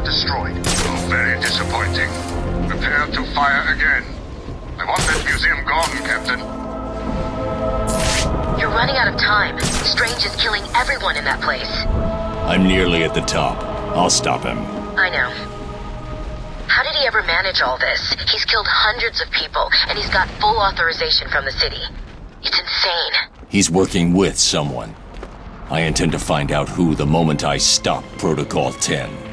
Speaker 14: Not destroyed.
Speaker 11: Oh, very disappointing. Prepare to fire again. I want that museum gone, Captain.
Speaker 17: You're running out of time. Strange is killing everyone in that place.
Speaker 16: I'm nearly at the top. I'll stop him.
Speaker 17: I know. How did he ever manage all this? He's killed hundreds of people, and he's got full authorization from the city. It's insane.
Speaker 16: He's working with someone. I intend to find out who the moment I stop Protocol 10.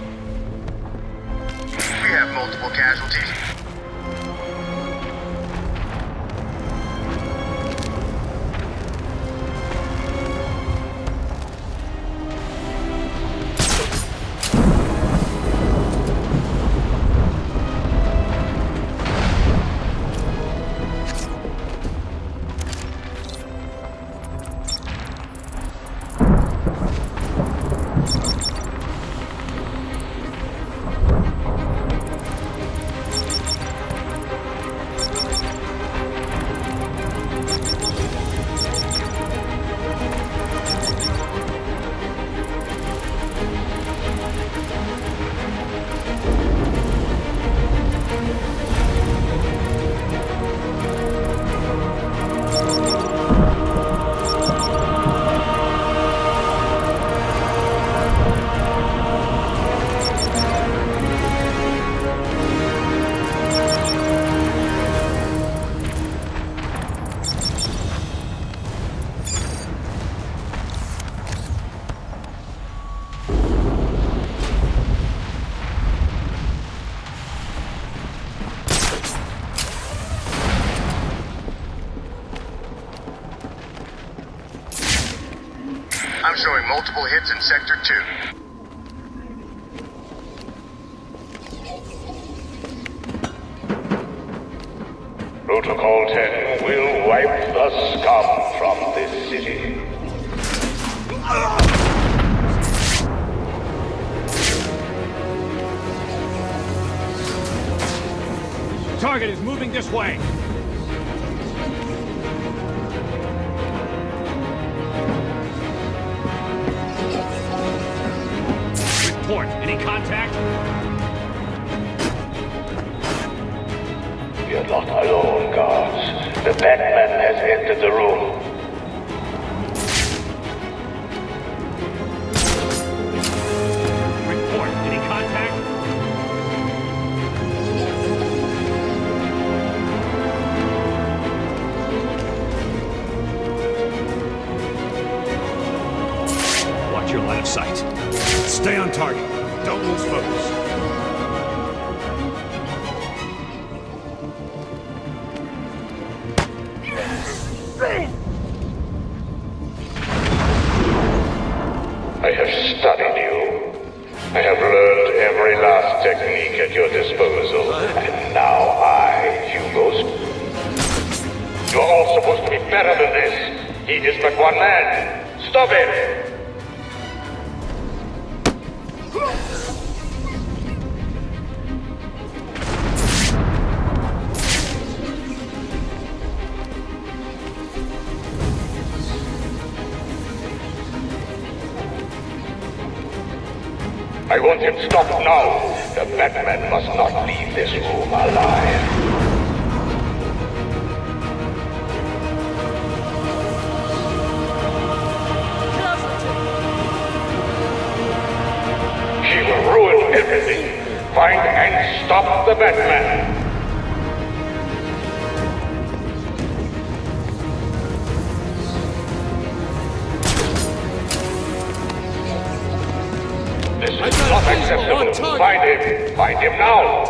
Speaker 13: find him now.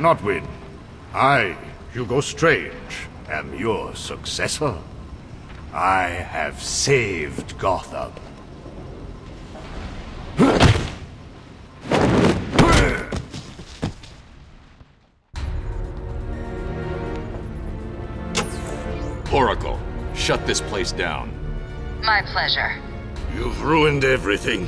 Speaker 13: cannot
Speaker 10: win. I, Hugo Strange, am your successor. I have saved Gotham.
Speaker 16: Oracle, shut this place down.
Speaker 17: My pleasure.
Speaker 10: You've ruined everything.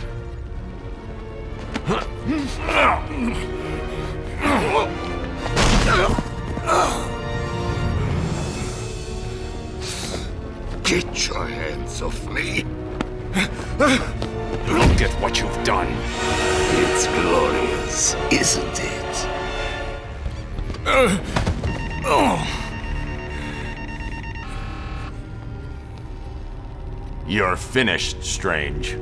Speaker 3: Finished, Strange.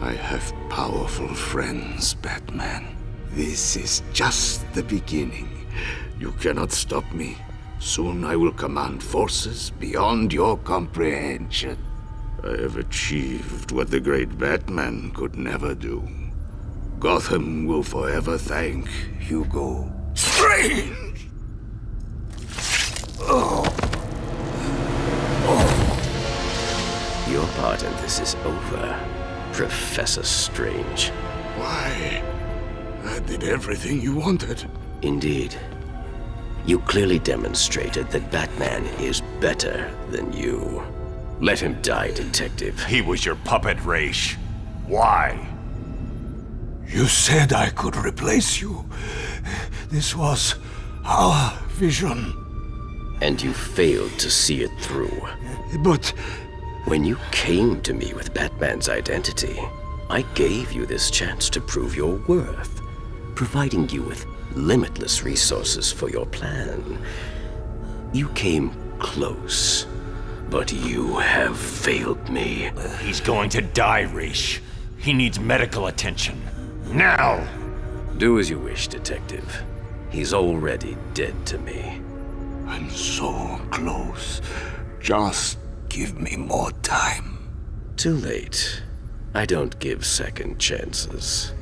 Speaker 26: I have powerful friends, Batman. This is just the beginning. You cannot stop me. Soon I will command forces beyond your comprehension. I have achieved what the great Batman could never do. Gotham will forever thank Hugo. Strange!
Speaker 24: Professor Strange.
Speaker 26: Why? I did everything you wanted.
Speaker 24: Indeed. You clearly demonstrated that Batman is better than you. Let him die, Detective.
Speaker 3: He was your puppet, Ra's. Why?
Speaker 26: You said I could replace you. This was our vision.
Speaker 24: And you failed to see it through.
Speaker 26: But...
Speaker 24: When you came to me with Batman's identity, I gave you this chance to prove your worth, providing you with limitless resources for your plan. You came close, but you have failed me.
Speaker 3: He's going to die, Ra's. He needs medical attention. Now!
Speaker 24: Do as you wish, Detective. He's already dead to me.
Speaker 26: I'm so close. Just give me more time.
Speaker 24: Too late. I don't give second chances.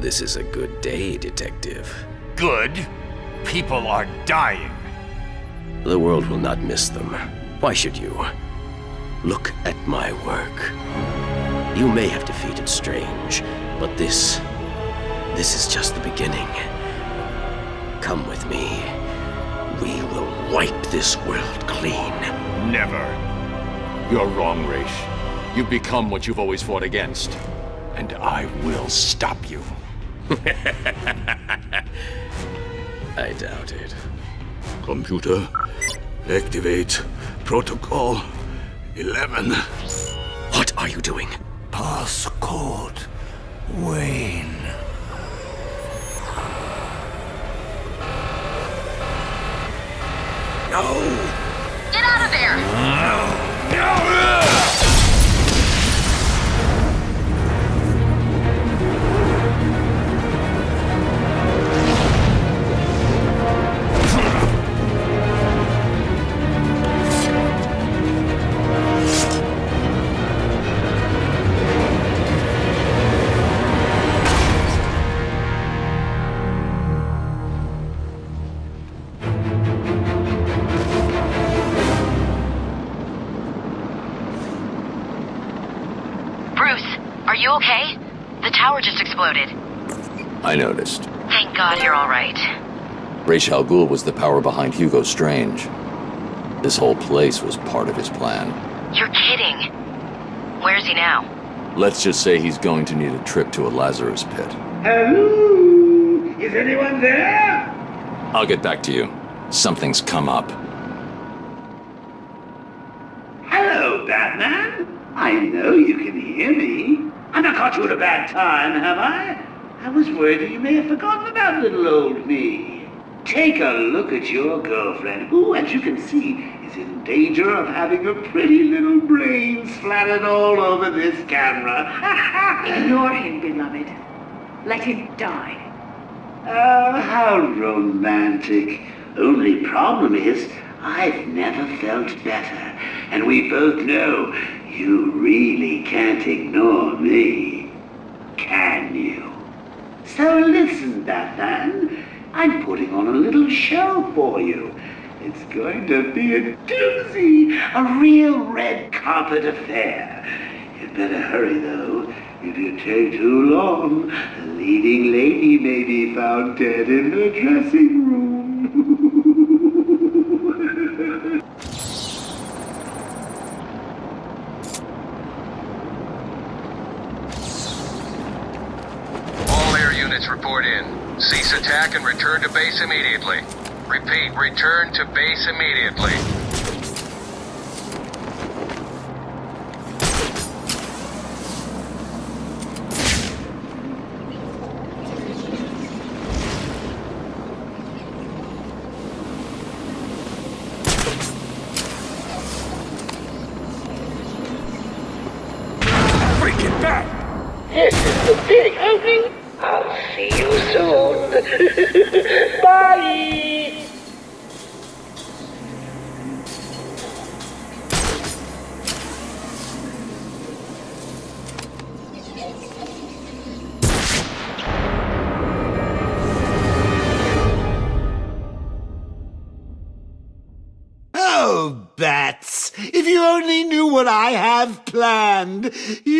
Speaker 24: This is a good day, Detective.
Speaker 3: Good? People are dying.
Speaker 24: The world will not miss them. Why should you? Look at my work. You may have defeated Strange, but this... this is just the beginning. Come with me. We will wipe this world clean.
Speaker 3: Never.
Speaker 16: You're wrong, Ra's. You've become what you've always fought against. And I will stop you.
Speaker 24: I doubt it.
Speaker 26: Computer, activate protocol 11.
Speaker 24: What are you doing?
Speaker 26: Passcode Wayne.
Speaker 17: No! Get out of there! Exploded.
Speaker 16: I noticed.
Speaker 17: Thank God you're all right.
Speaker 16: Ra's al Ghul was the power behind Hugo Strange. This whole place was part of his plan.
Speaker 17: You're kidding. Where's he now?
Speaker 16: Let's just say he's going to need a trip to a Lazarus pit.
Speaker 1: Hello? Is anyone there?
Speaker 16: I'll get back to you. Something's come up.
Speaker 1: Hello, Batman. I know you can hear me. I've not caught you at a bad time, have I? I was worried that you may have forgotten about little old me. Take a look at your girlfriend, who, as you can see, is in danger of having her pretty little brain splattered all over this camera.
Speaker 25: Ignore him, beloved. Let him die.
Speaker 1: Oh, how romantic. Only problem is, I've never felt better. And we both know you really can't ignore me. Can you? So listen, Batman. I'm putting on a little show for you. It's going to be a doozy, a real red carpet affair. You'd better hurry, though. If you take too long, the leading lady may be found dead in her dressing room.
Speaker 18: All air units report in. Cease attack and return to base immediately. Repeat, return to base immediately.
Speaker 1: he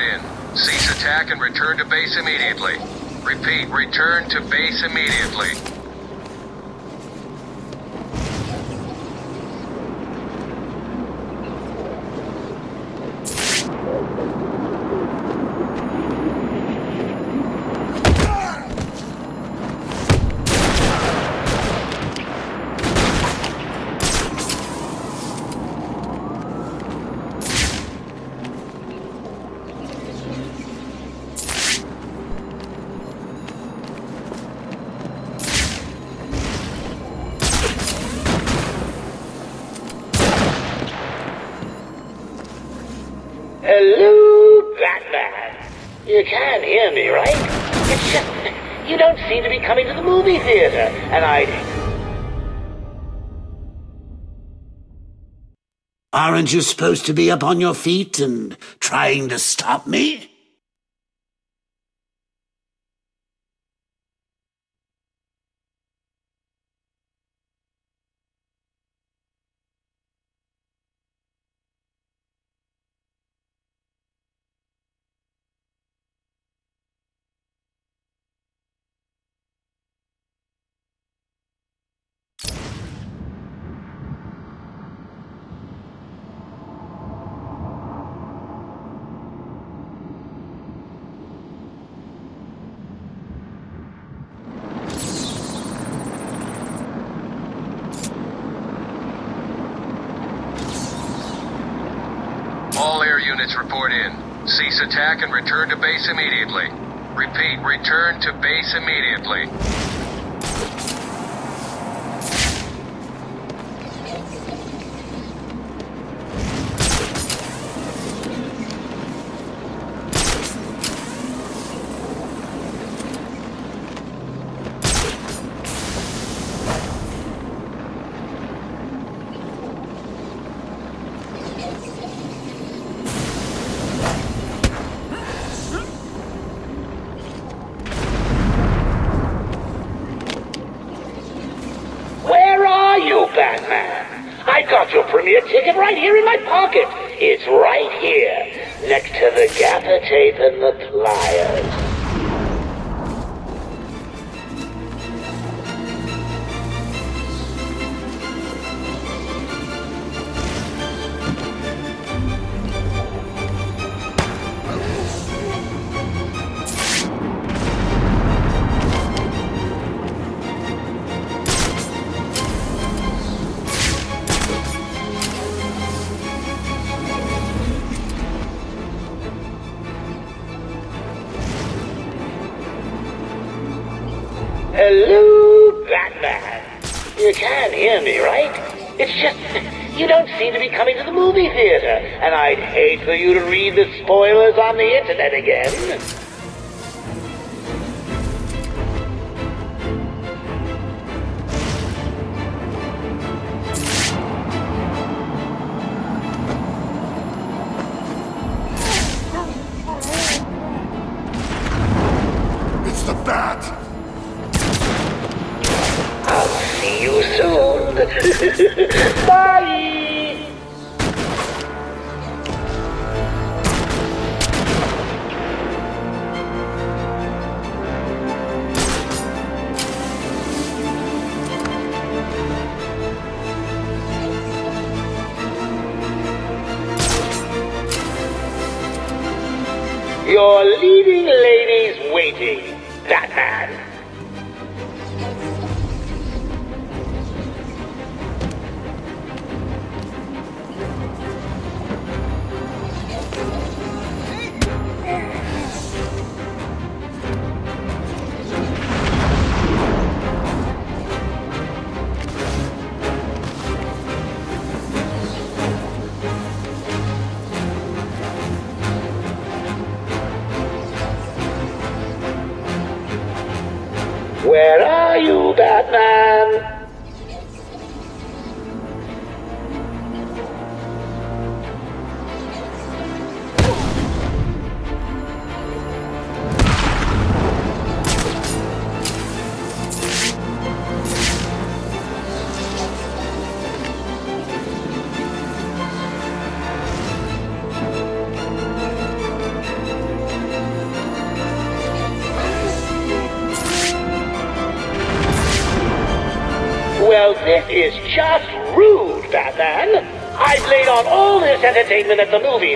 Speaker 1: in. Cease attack and return to base immediately. Repeat, return to base immediately.
Speaker 18: Aren't you supposed to be up on your feet and trying to stop me?
Speaker 1: base immediately. Repeat, return to base immediately. For you to read the spoilers on the internet again.
Speaker 26: It's the bat!
Speaker 1: See you soon. Bye.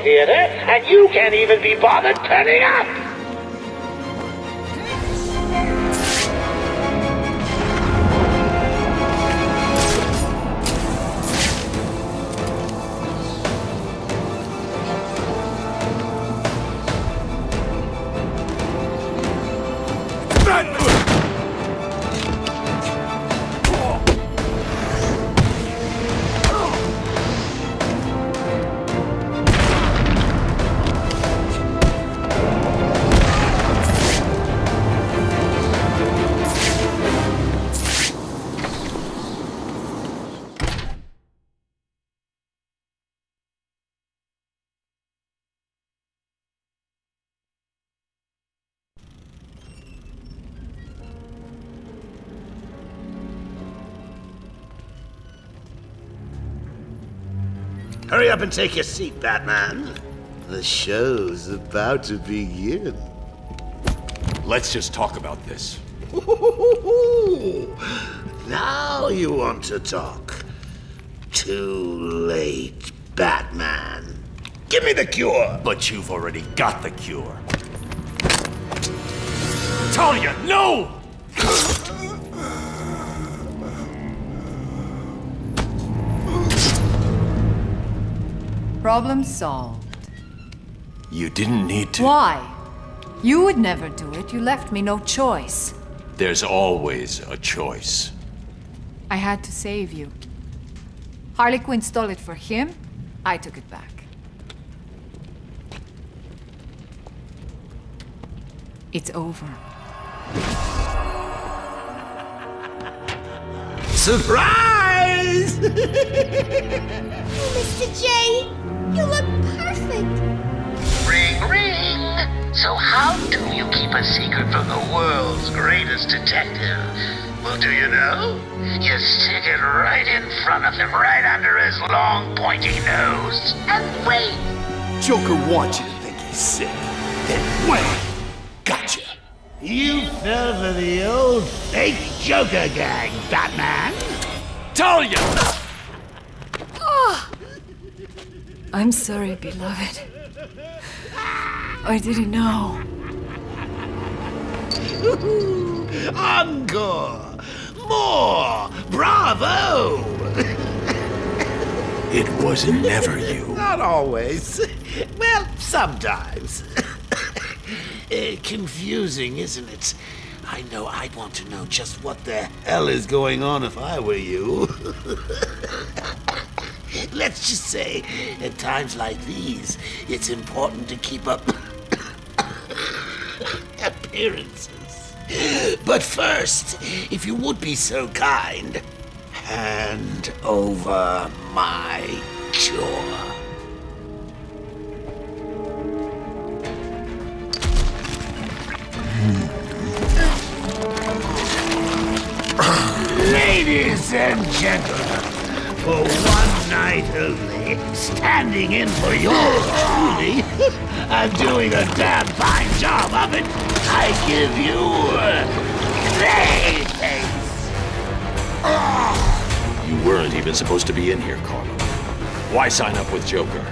Speaker 1: At up
Speaker 27: and take your seat, Batman. The show's about to begin.
Speaker 16: Let's just talk about this.
Speaker 27: Now you want to talk. Too late, Batman. Give me the cure.
Speaker 3: But you've already got the cure. Talia, no!
Speaker 2: Problem solved.
Speaker 3: You didn't need to.
Speaker 2: Why? You would never do it. You left me no choice.
Speaker 16: There's always a choice.
Speaker 2: I had to save you. Harley Quinn stole it for him. I took it back. It's over.
Speaker 27: Surprise!
Speaker 28: Mr. J, you look perfect.
Speaker 1: Ring, ring. So how do you keep a secret from the world's greatest detective? Well, do you know? You stick it right in front of him, right under his long, pointy nose, and wait.
Speaker 26: Joker wants you to think he's sick. Then wait. Gotcha.
Speaker 27: You fell for the old fake Joker gang, Batman.
Speaker 3: Talia!
Speaker 2: Ah! I'm sorry, beloved. I didn't know.
Speaker 27: Encore! More! Bravo!
Speaker 3: It wasn't never you.
Speaker 27: Not always. Well, sometimes. Uh, confusing, isn't it?
Speaker 1: I know I'd want to know just what the hell is going on if I were you. Let's just say, at times like these, it's important to keep up appearances. But first, if you would be so kind, hand over my cure. Ladies and gentlemen, for one night only, standing in for yours truly, I'm doing a damn fine job of it. I give you Clayface.
Speaker 16: You weren't even supposed to be in here, Karlo. Why sign up with Joker?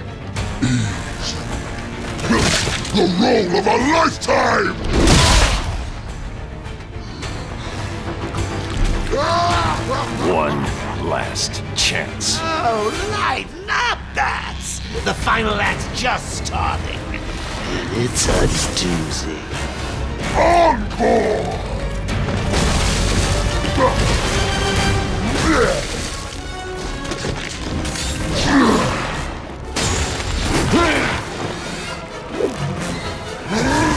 Speaker 11: The role of a lifetime!
Speaker 3: One last chance.
Speaker 1: Oh, lighten up, bats! The final act's just starting. It's a doozy.
Speaker 11: Encore!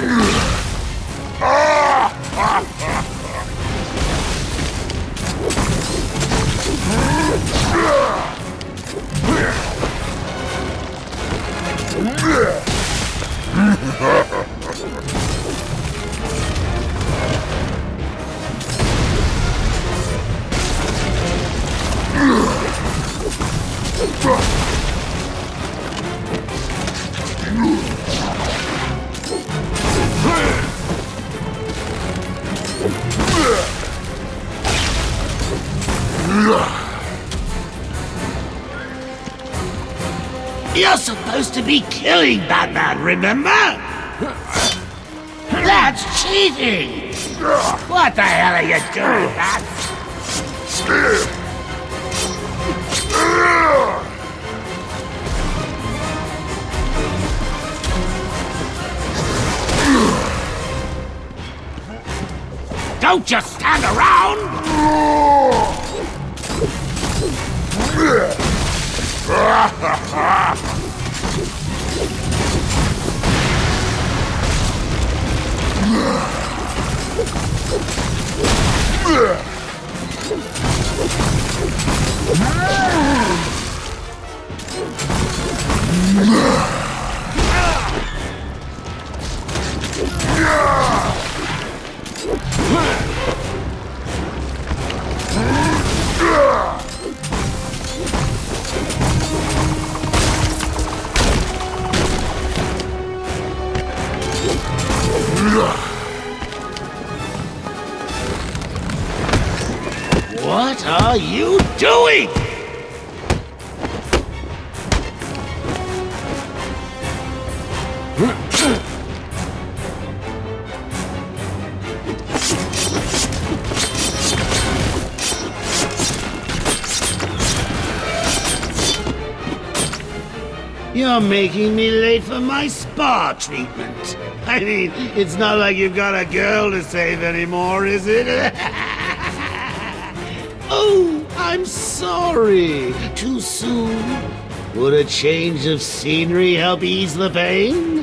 Speaker 11: Ugh!
Speaker 1: You're supposed to be killing Batman, remember? That's cheating! What the hell are you doing, Bat? Don't just stand around! What are you doing? You're making me late for my spa treatment. I mean, it's not like you've got a girl to save anymore, is it? sorry. Too soon? Would a change of scenery help ease the pain?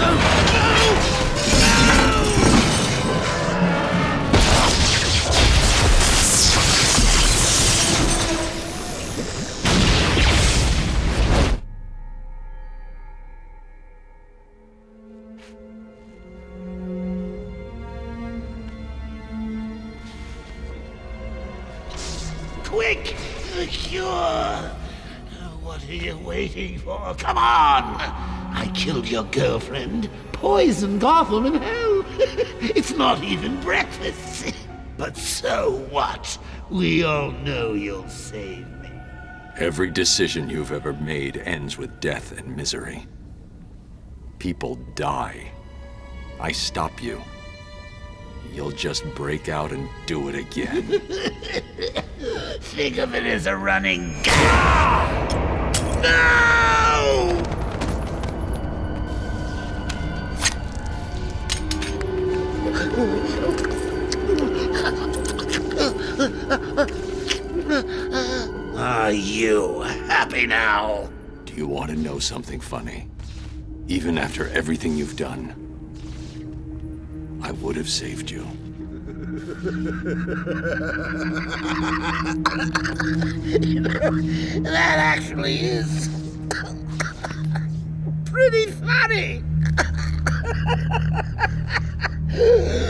Speaker 1: Quick! Killed your girlfriend, poisoned Gotham in hell. it's not even breakfast. But so what? We all know you'll save me.
Speaker 16: Every decision you've ever made ends with death and misery. People die. I stop you. You'll just break out and do it again.
Speaker 1: Think of it as a running. No! Are you happy now?
Speaker 16: Do you want to know something funny? Even after everything you've done, I would have saved you.
Speaker 1: that actually is pretty funny.
Speaker 6: Good.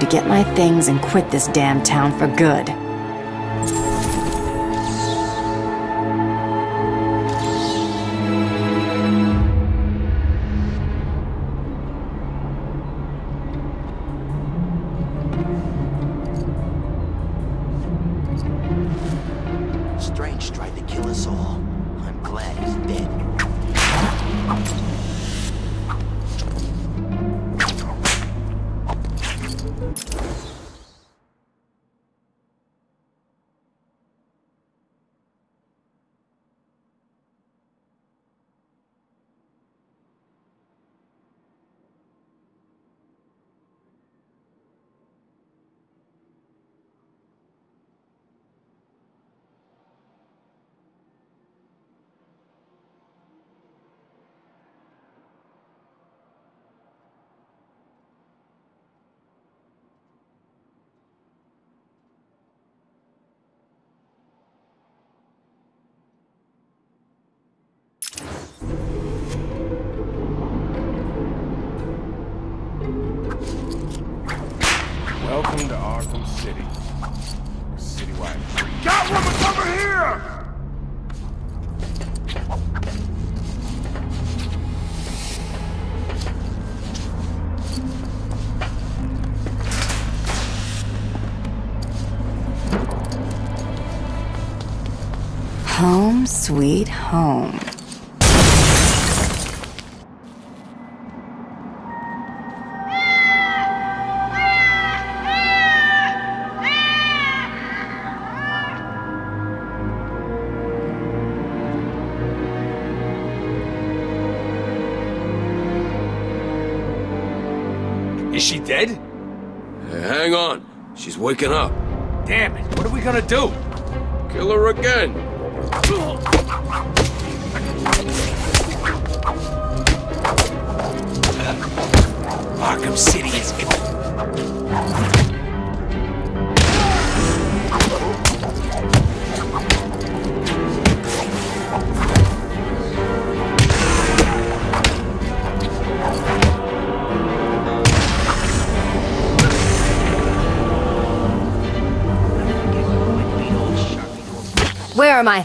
Speaker 6: to get my things and quit this damn town for good. sweet home.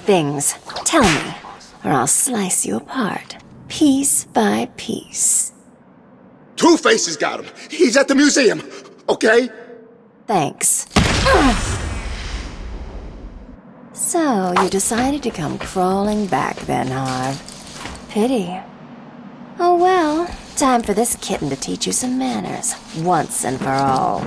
Speaker 6: Things? Tell me, or I'll slice you apart, piece by piece.
Speaker 29: Two Faces got him. He's at the museum, okay?
Speaker 6: Thanks. So, you decided to come crawling back then, Harv. Pity. Oh well, time for this kitten to teach you some manners, once and for all.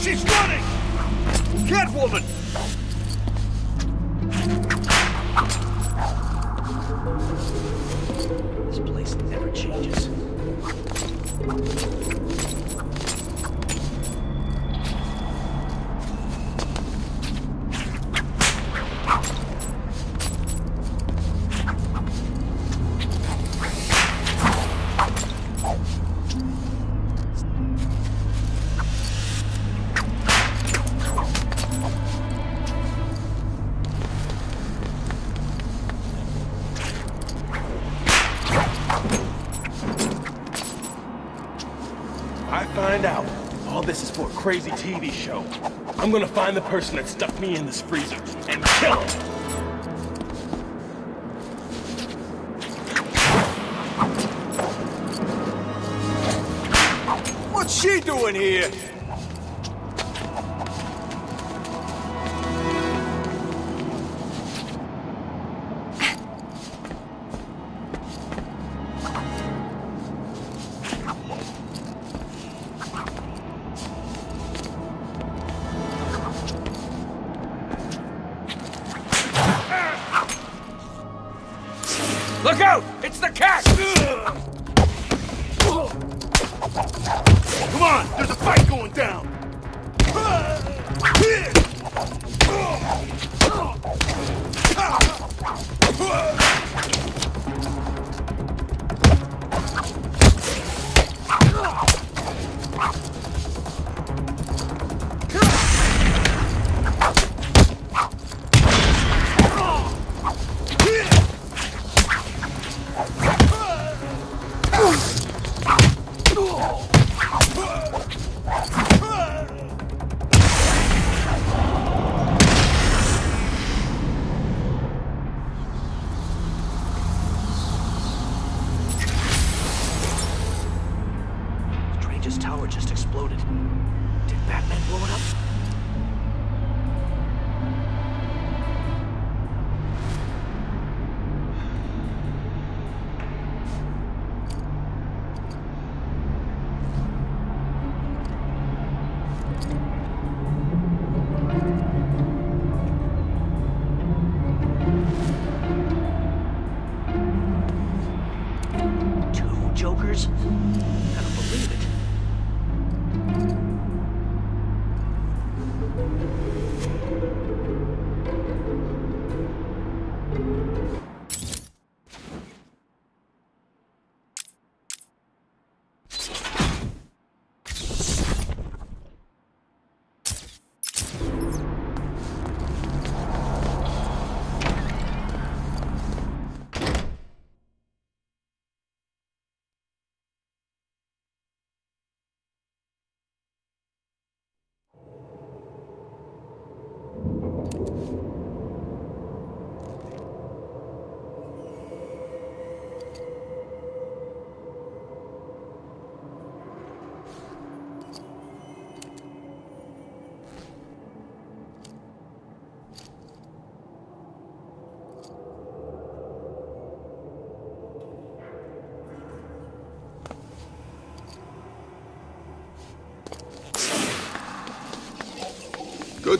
Speaker 7: She's
Speaker 30: crazy TV show. I'm gonna find the person that stuck me in this freezer and kill him.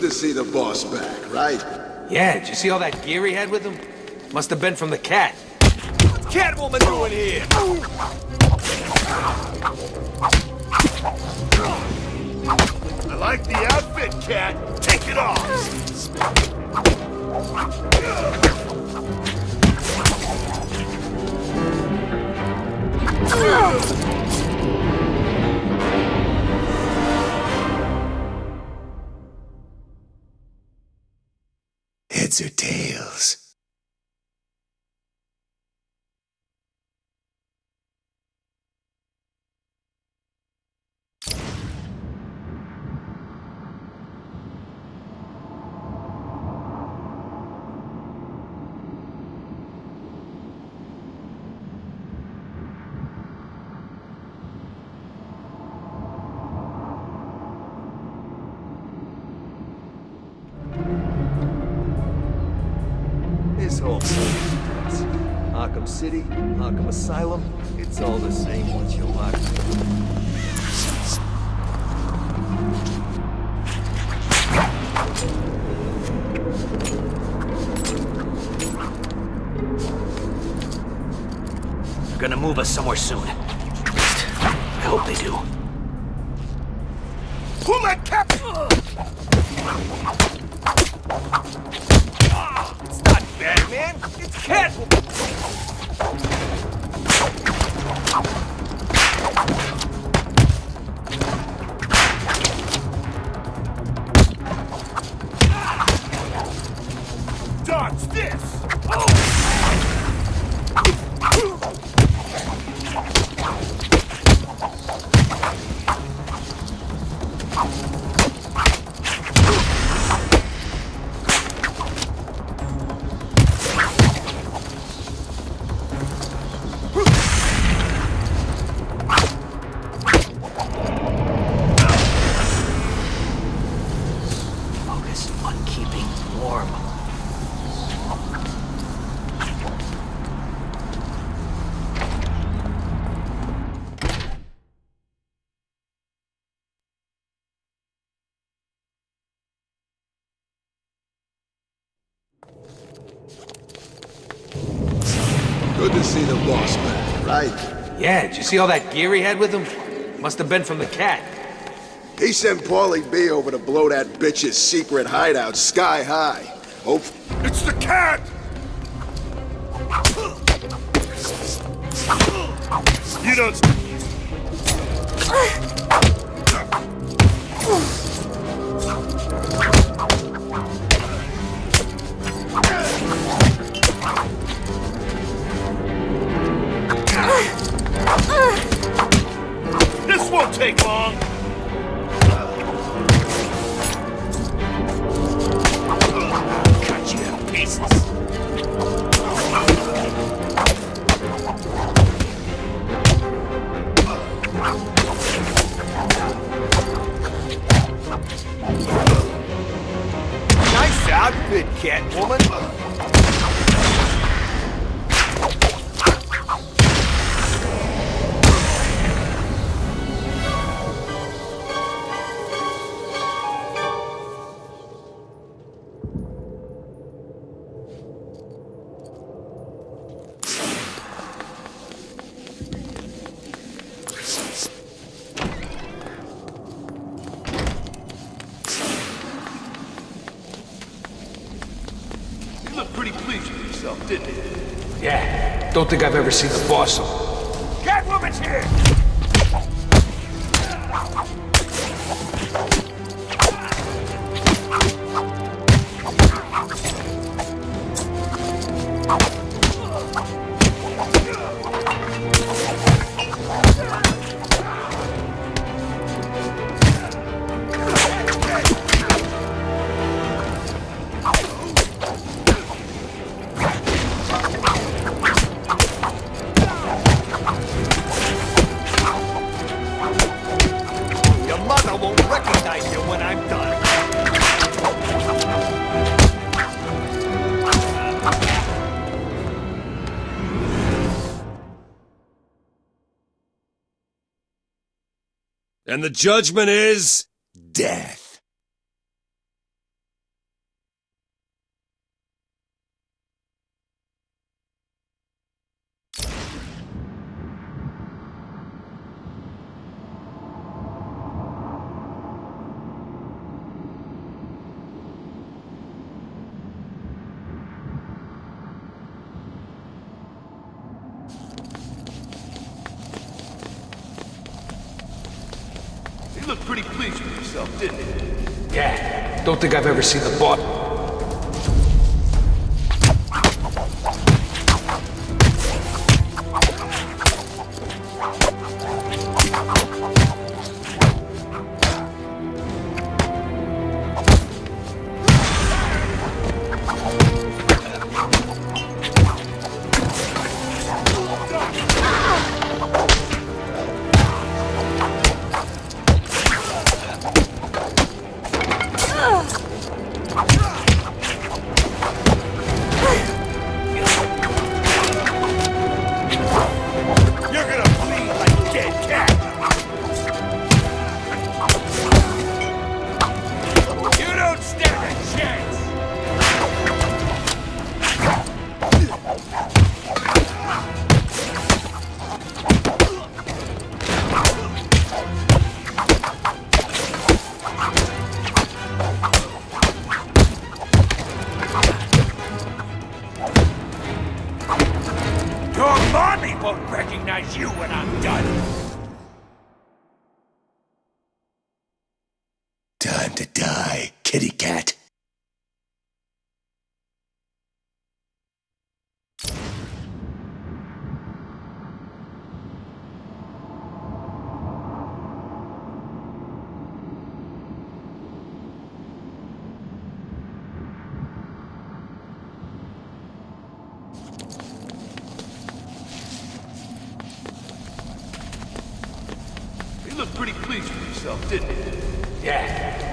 Speaker 29: Good to see the boss back, right?
Speaker 30: Yeah, did you see all that gear he had with him? Must have been from the cat.
Speaker 7: What's Catwoman doing here? I like the outfit, Cat. Take it off.
Speaker 1: Gonna move us somewhere soon. At least, I hope they do.
Speaker 7: Pull that cap! It's not Batman, it's Catwoman!
Speaker 29: Man.
Speaker 31: Yeah, did you see all that gear he had with him? Must have been from the cat.
Speaker 29: He sent Paulie B over to blow that bitch's secret hideout sky high. Hope.
Speaker 7: It's the cat! You don't.
Speaker 31: Think I've ever seen the boss
Speaker 12: And the judgment is death.
Speaker 7: You look pretty pleased with yourself, didn't you?
Speaker 31: Yeah, don't think I've ever seen the boss.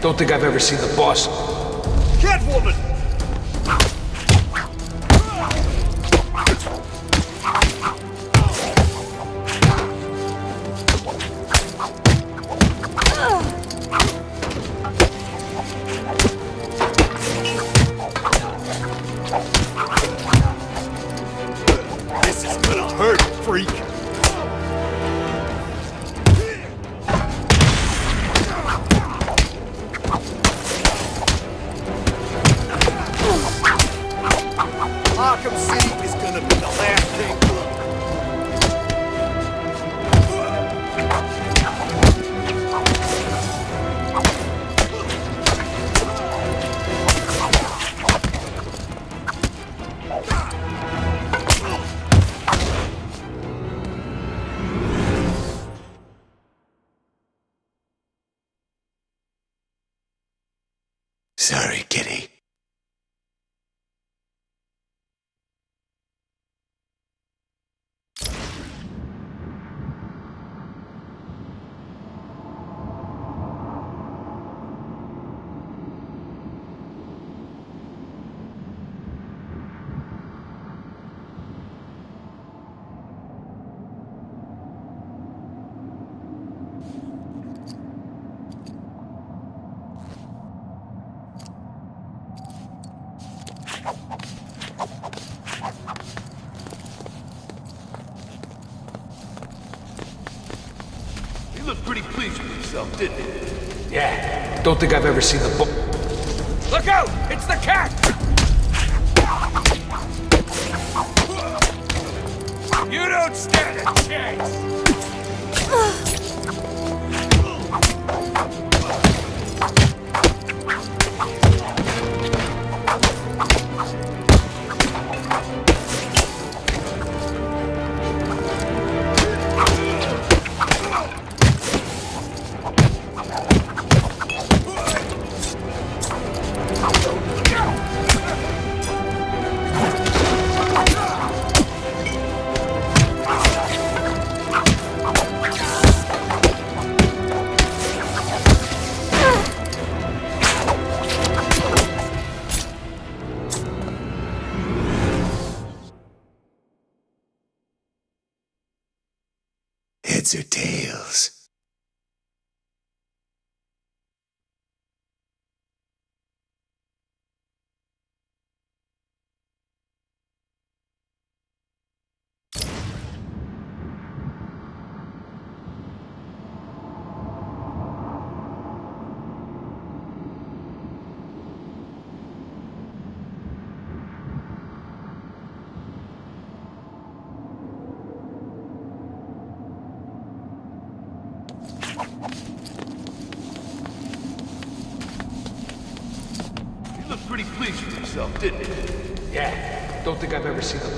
Speaker 7: I don't think I've ever seen the boss.
Speaker 12: Sorry, kitty.
Speaker 32: You looked pretty pleased with yourself, didn't you?
Speaker 7: Yeah. Don't think I've ever seen the book. Look out! It's the cat! You don't stand a chance!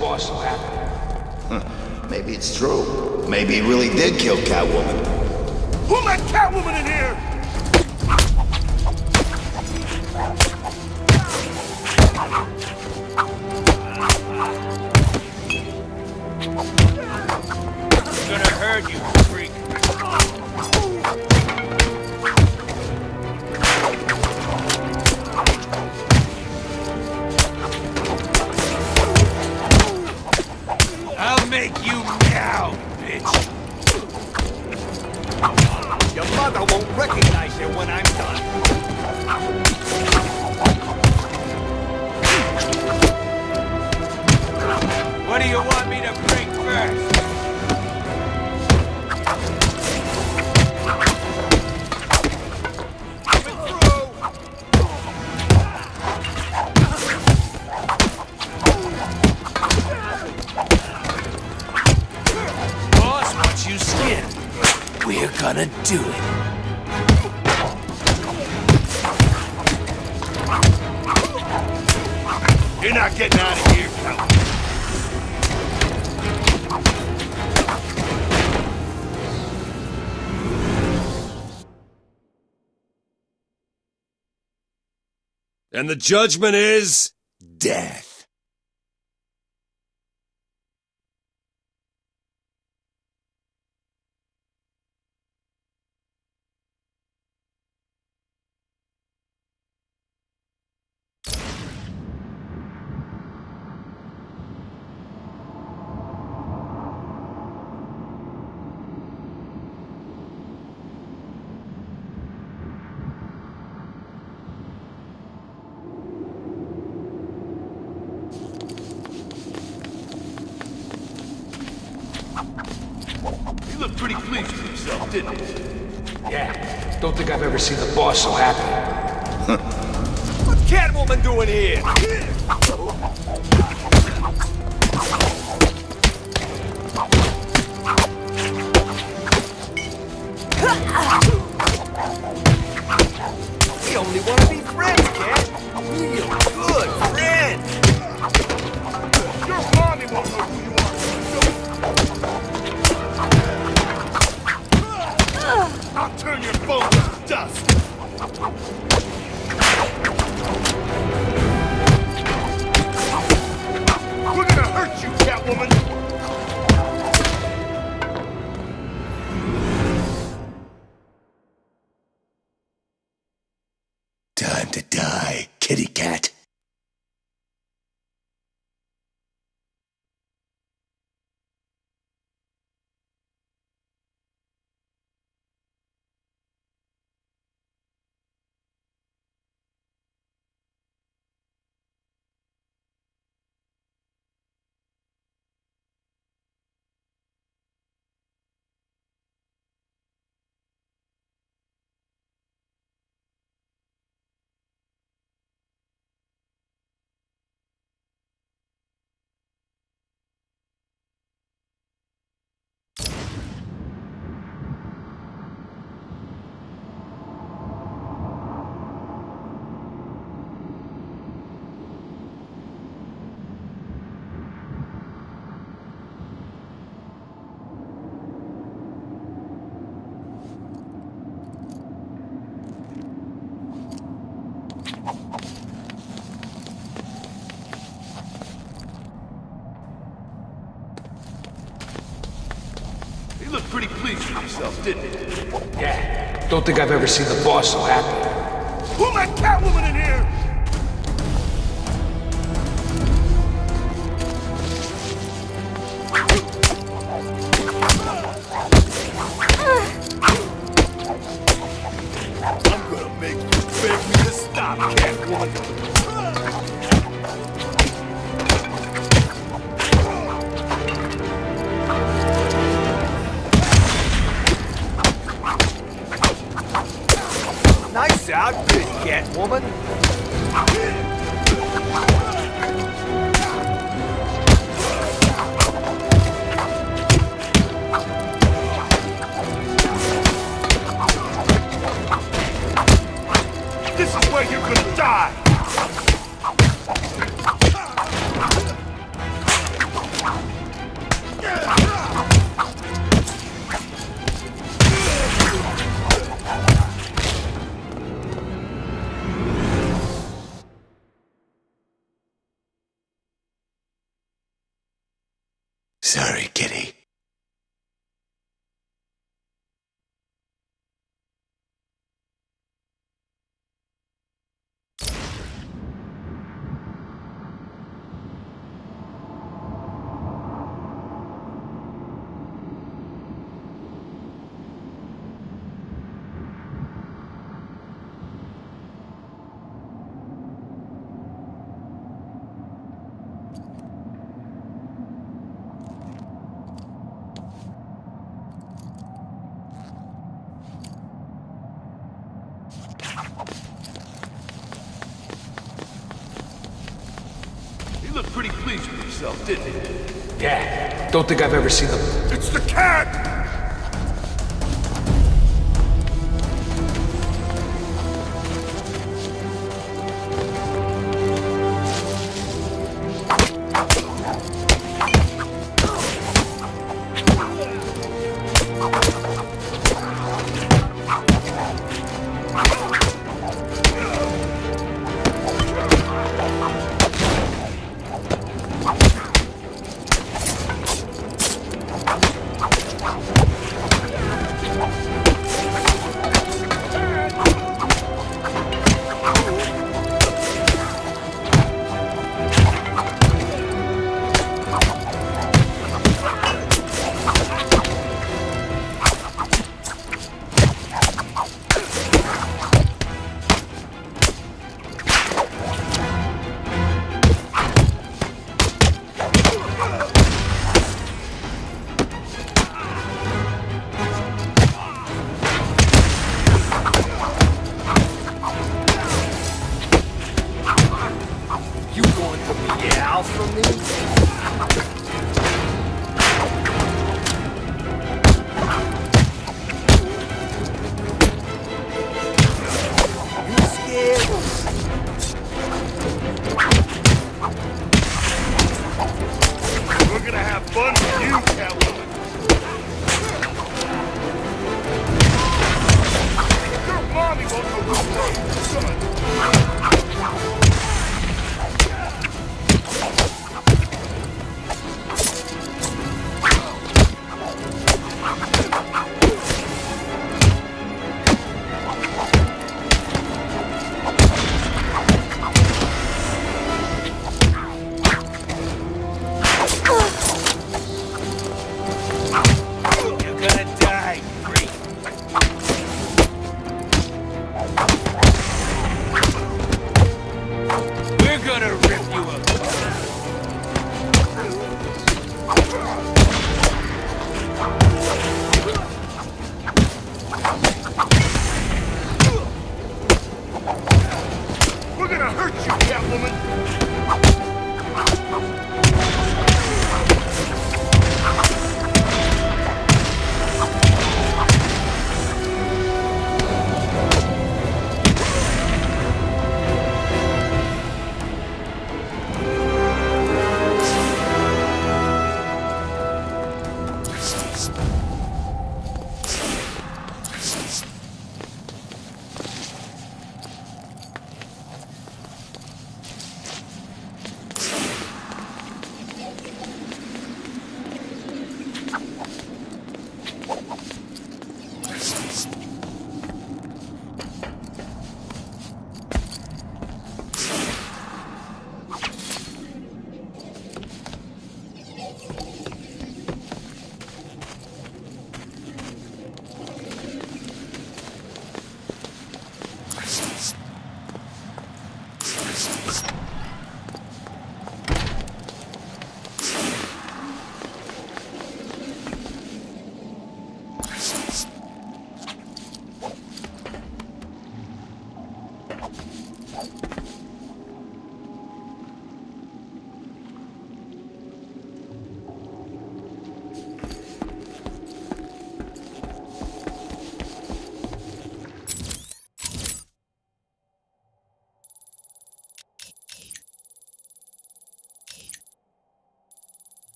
Speaker 7: ever seen the boss so happy. Hmm.
Speaker 13: Maybe it's true. Maybe he really did kill Catwoman.
Speaker 32: Who let Catwoman in here?
Speaker 7: And the judgment is
Speaker 12: yourself, didn't?
Speaker 31: Yeah. Don't think I've ever seen the boss so happy.
Speaker 12: Who let Catwoman in here?
Speaker 33: Nice outfit, Catwoman.
Speaker 12: This is where you're gonna die! Yourself, didn't you?
Speaker 31: Yeah. Don't think I've ever seen them.
Speaker 12: It's the cat!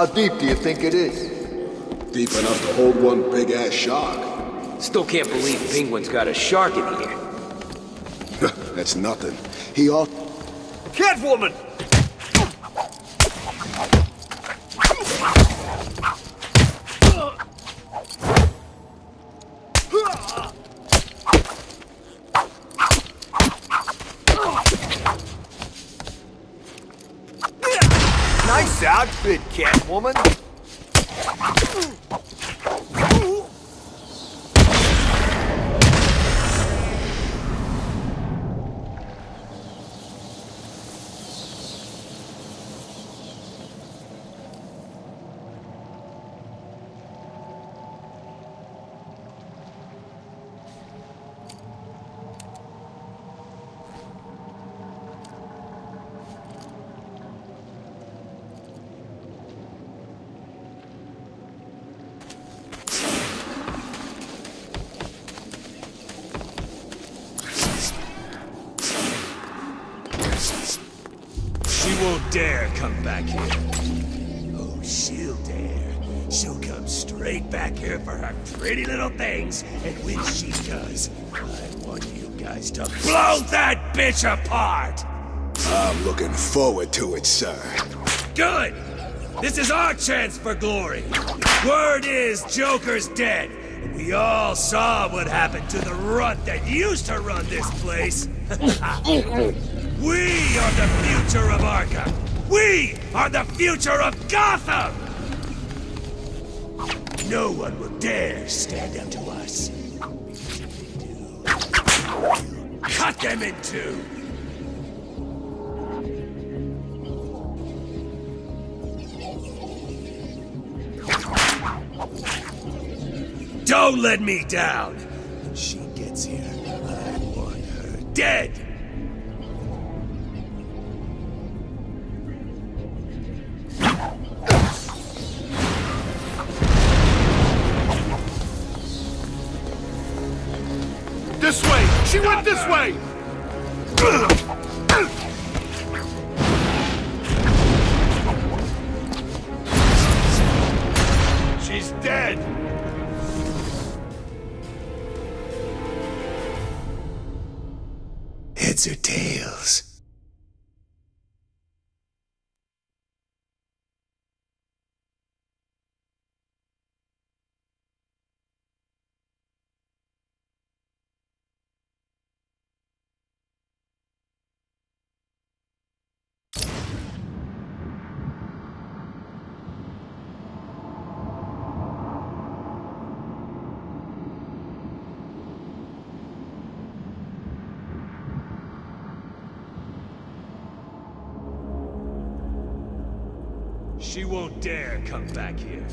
Speaker 29: How deep do you think it is? Deep enough to hold one big ass shark.
Speaker 34: Still can't believe Penguin's got a shark in here.
Speaker 29: That's nothing. He ought.
Speaker 7: Catwoman!
Speaker 35: Catwoman!
Speaker 36: She won't dare come back here. Oh, she'll dare. She'll come straight back here for her pretty little things, and when she does, I want you guys to blow that bitch apart!
Speaker 29: I'm looking forward to it, sir.
Speaker 36: Good! This is our chance for glory! Word is Joker's dead, and we all saw what happened to the runt that used to run this place! we are the future of Arkham! We are the future of Gotham! No one will dare stand up to us. Cut them in two! Don't let me down! When she gets here, I want her dead!
Speaker 12: She
Speaker 36: won't dare come back here.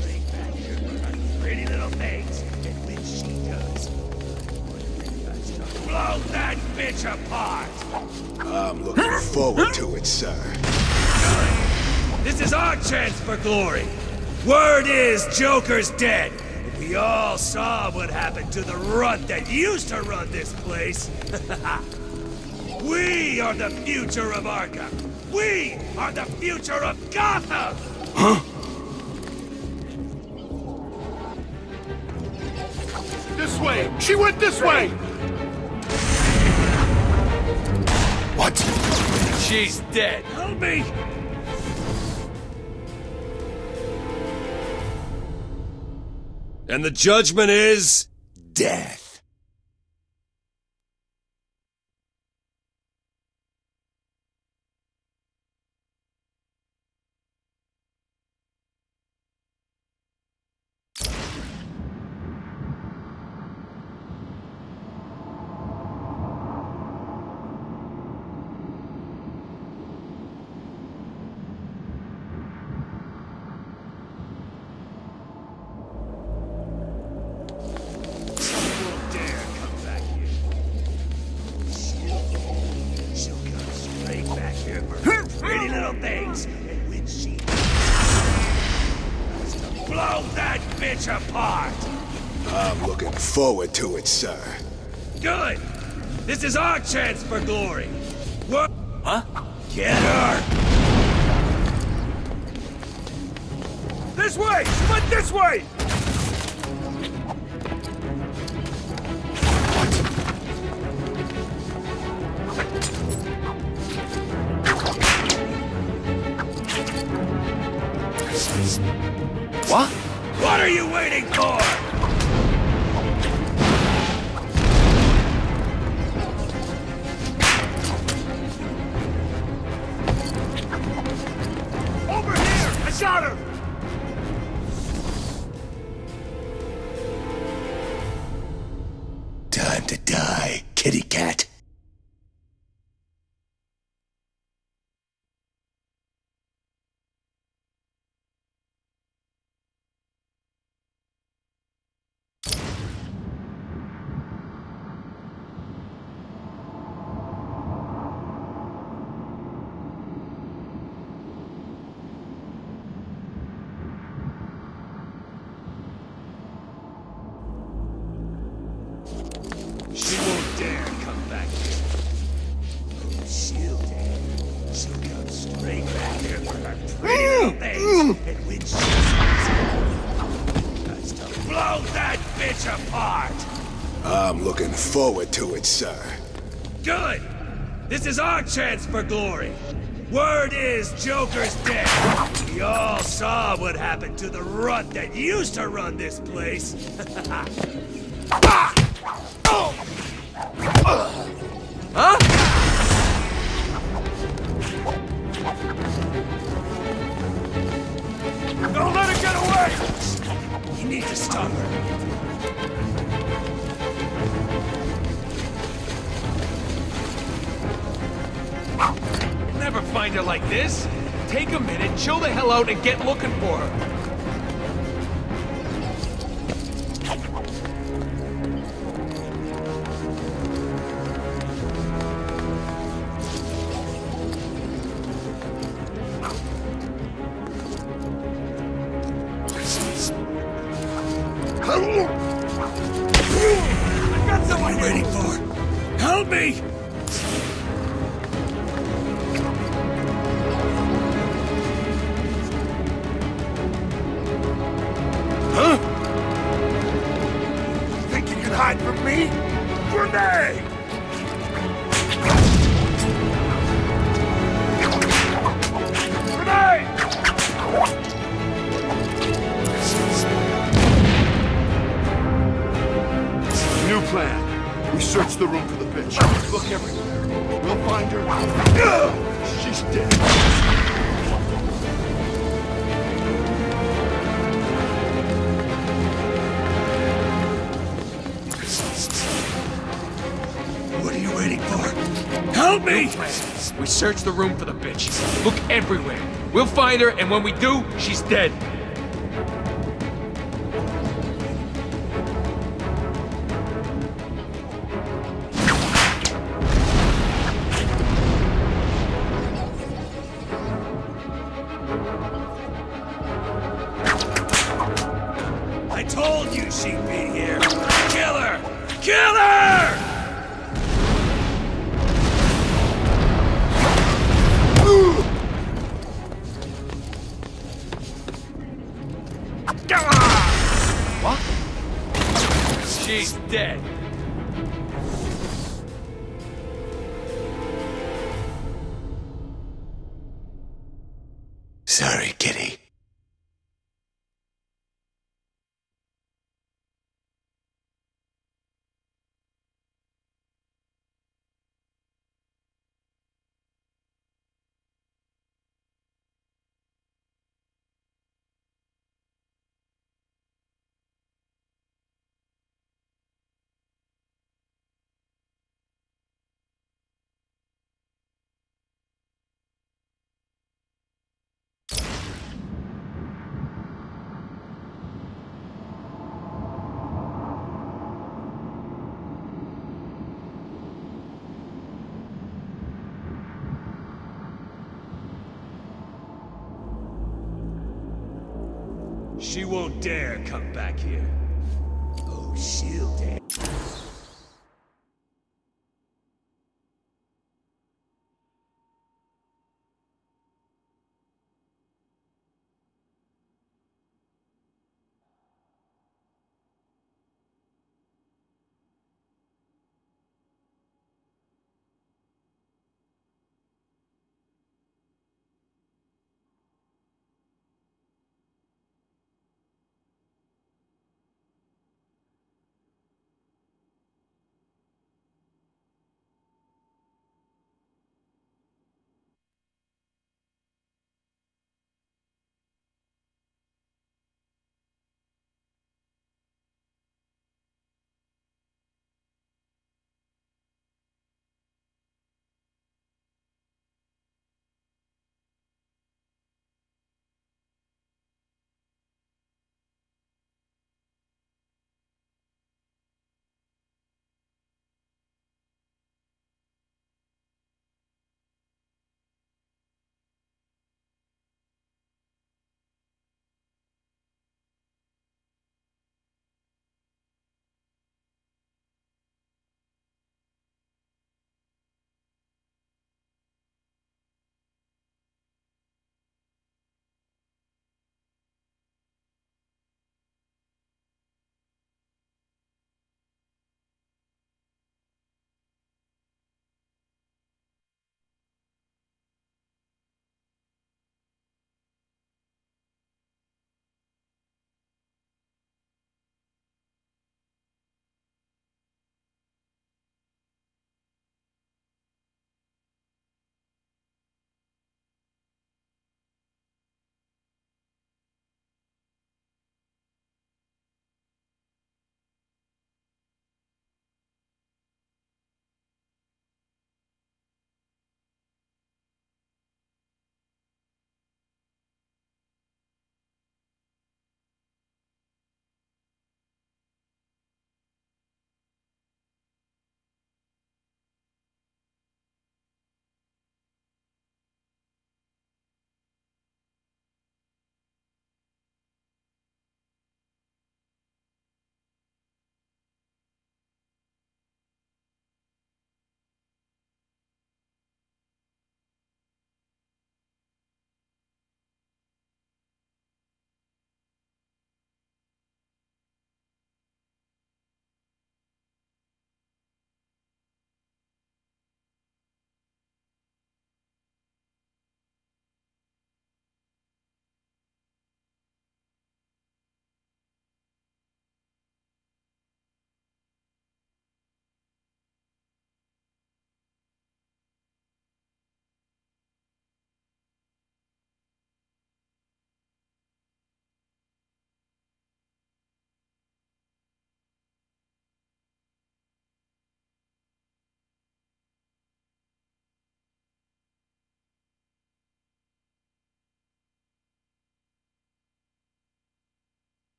Speaker 36: Bring back her pretty little things, and when she does, blow that bitch apart!
Speaker 29: I'm looking forward to it, sir.
Speaker 36: This is our chance for glory. Word is Joker's dead. We all saw what happened to the runt that used to run this place. we are the future of Arkham. We are the future of Gotham. Huh?
Speaker 12: This way! She went this way!
Speaker 36: What? She's dead. Help me! And the judgment is death.
Speaker 29: Sir.
Speaker 36: Good. This is our chance for glory. What? Huh? Get her. This way! She went this way!
Speaker 29: Forward to it, sir.
Speaker 36: Good. This is our chance for glory. Word is Joker's dead. We all saw what happened to the runt that used to run this place.
Speaker 12: like this. Take a minute, chill the hell out, and get looking for her.
Speaker 32: Search the room for the bitch. Look everywhere. We'll find her,
Speaker 12: and when we do, she's dead.
Speaker 36: Dare come back here.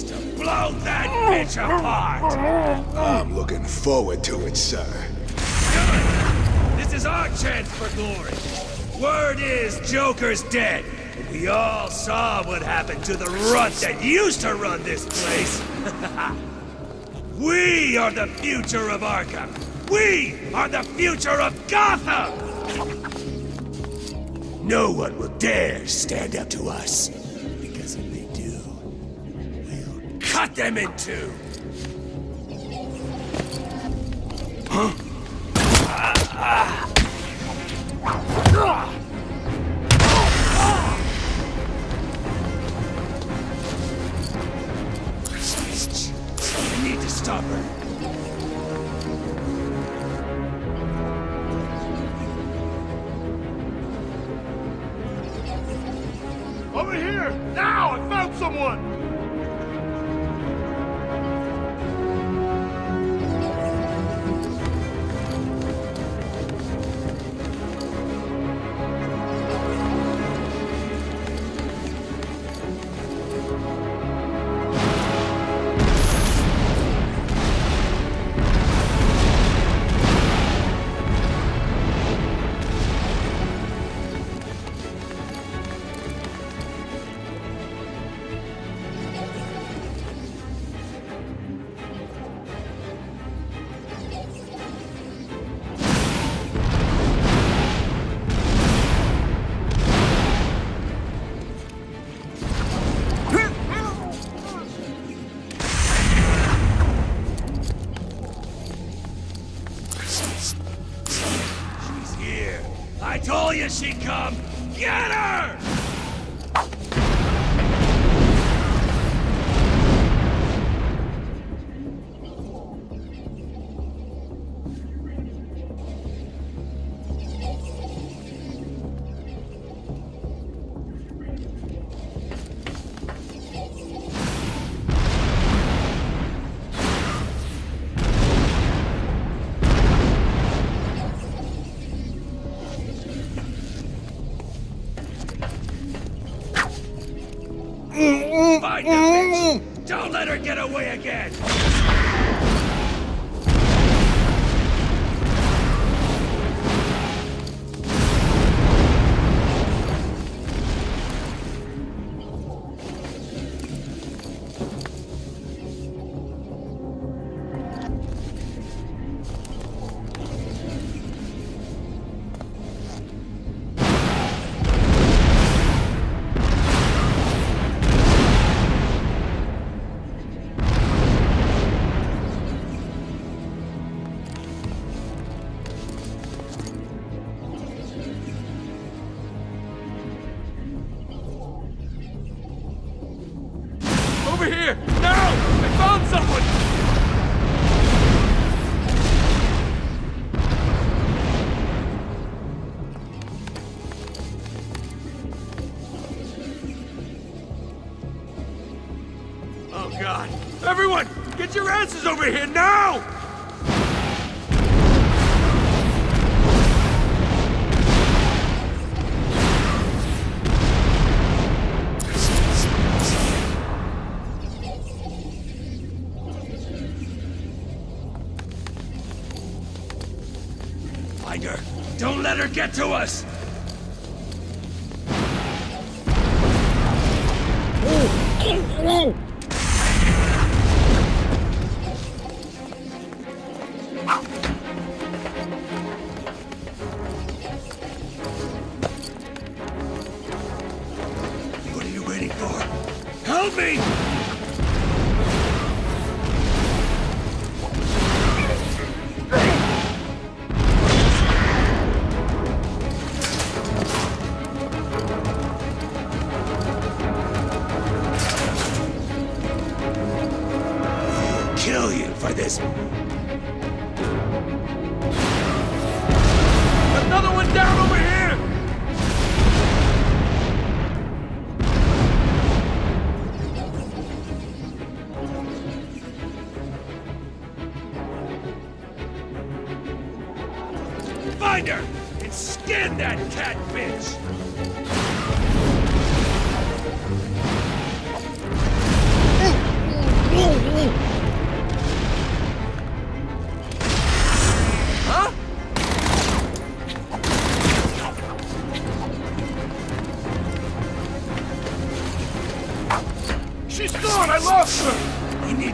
Speaker 36: Guys to blow that bitch apart.
Speaker 12: I'm looking forward to it, sir.
Speaker 36: This is our chance for glory. Word is Joker's dead. We all saw what happened to the runt that used to run this place. we are the future of Arkham. We are the future of Gotham! No one will dare stand up to us. Cut them in two. Huh? I need to stop her.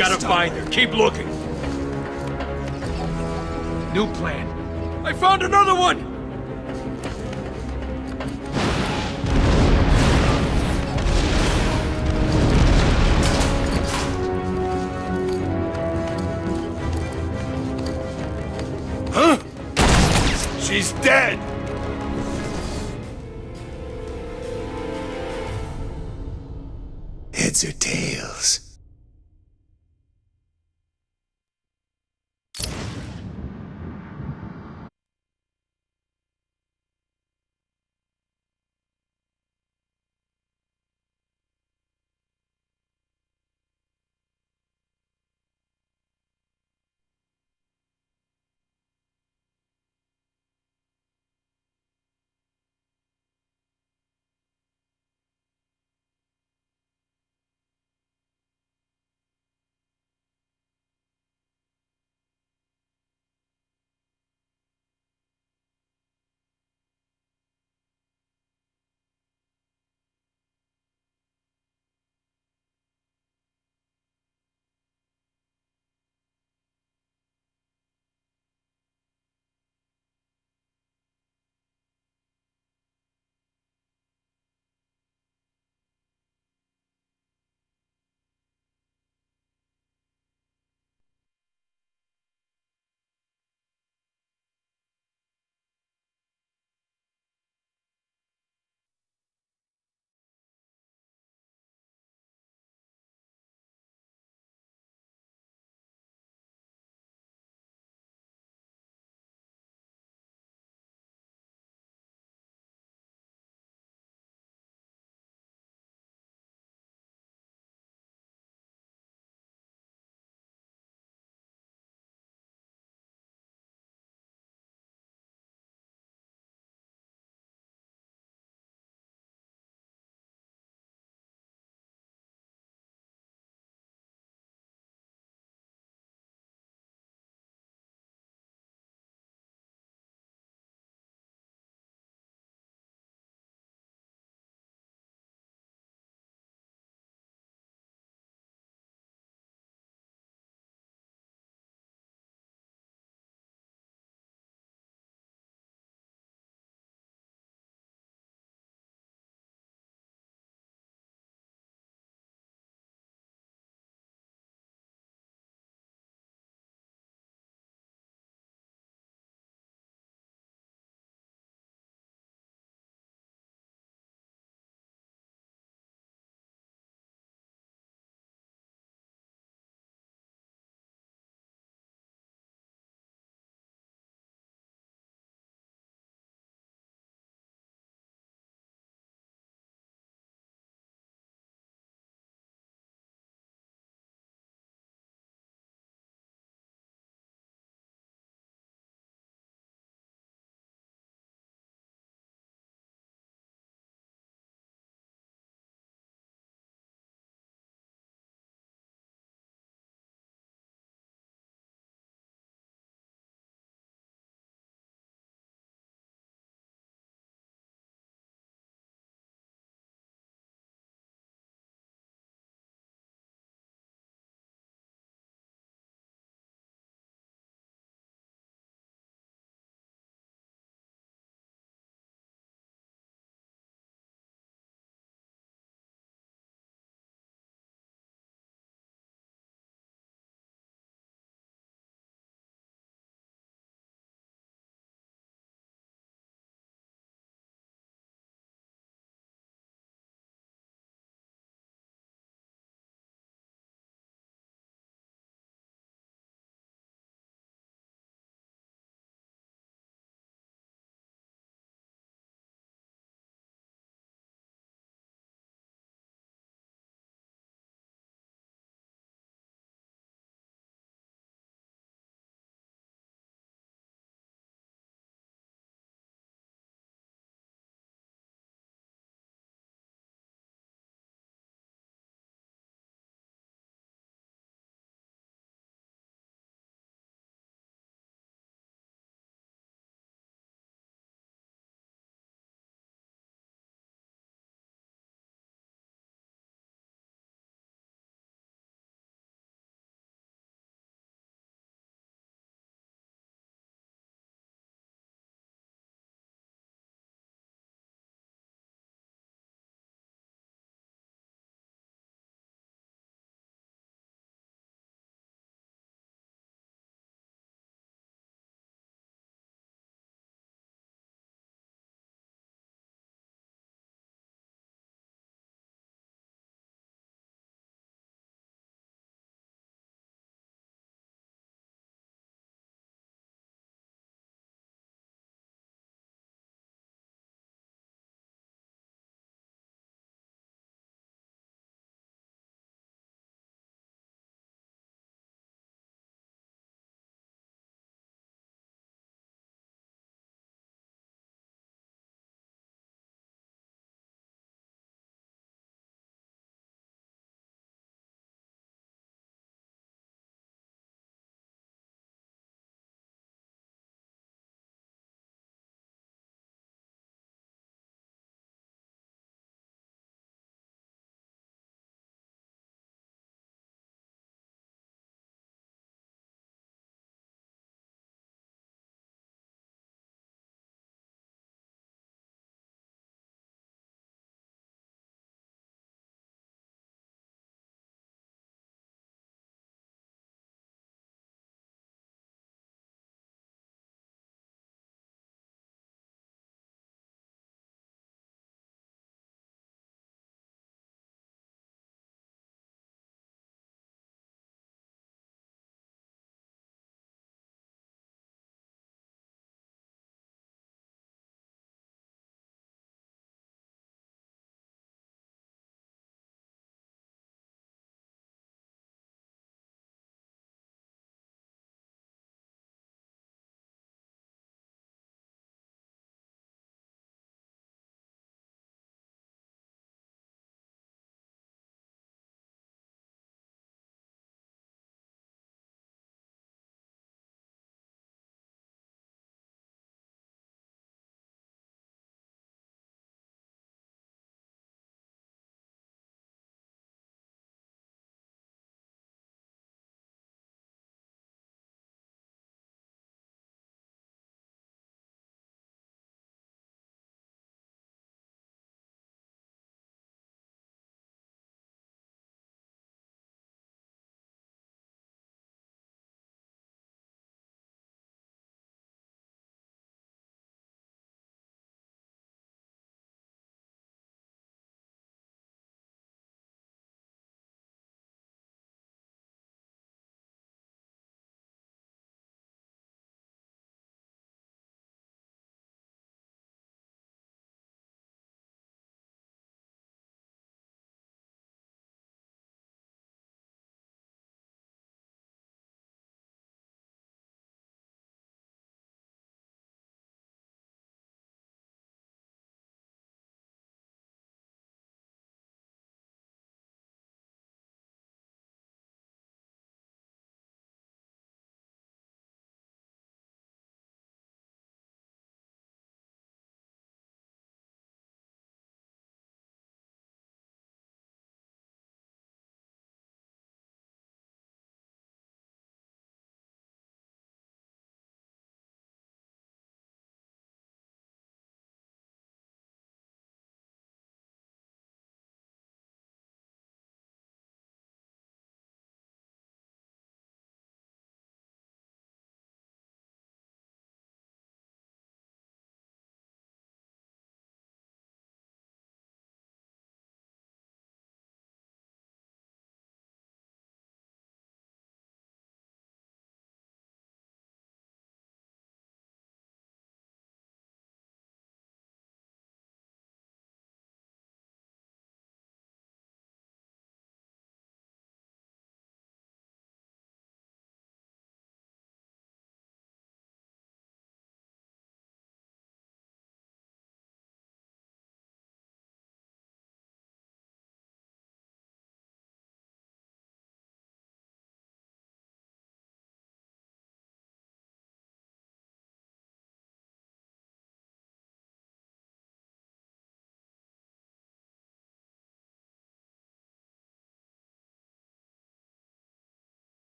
Speaker 32: Gotta find her. Keep looking.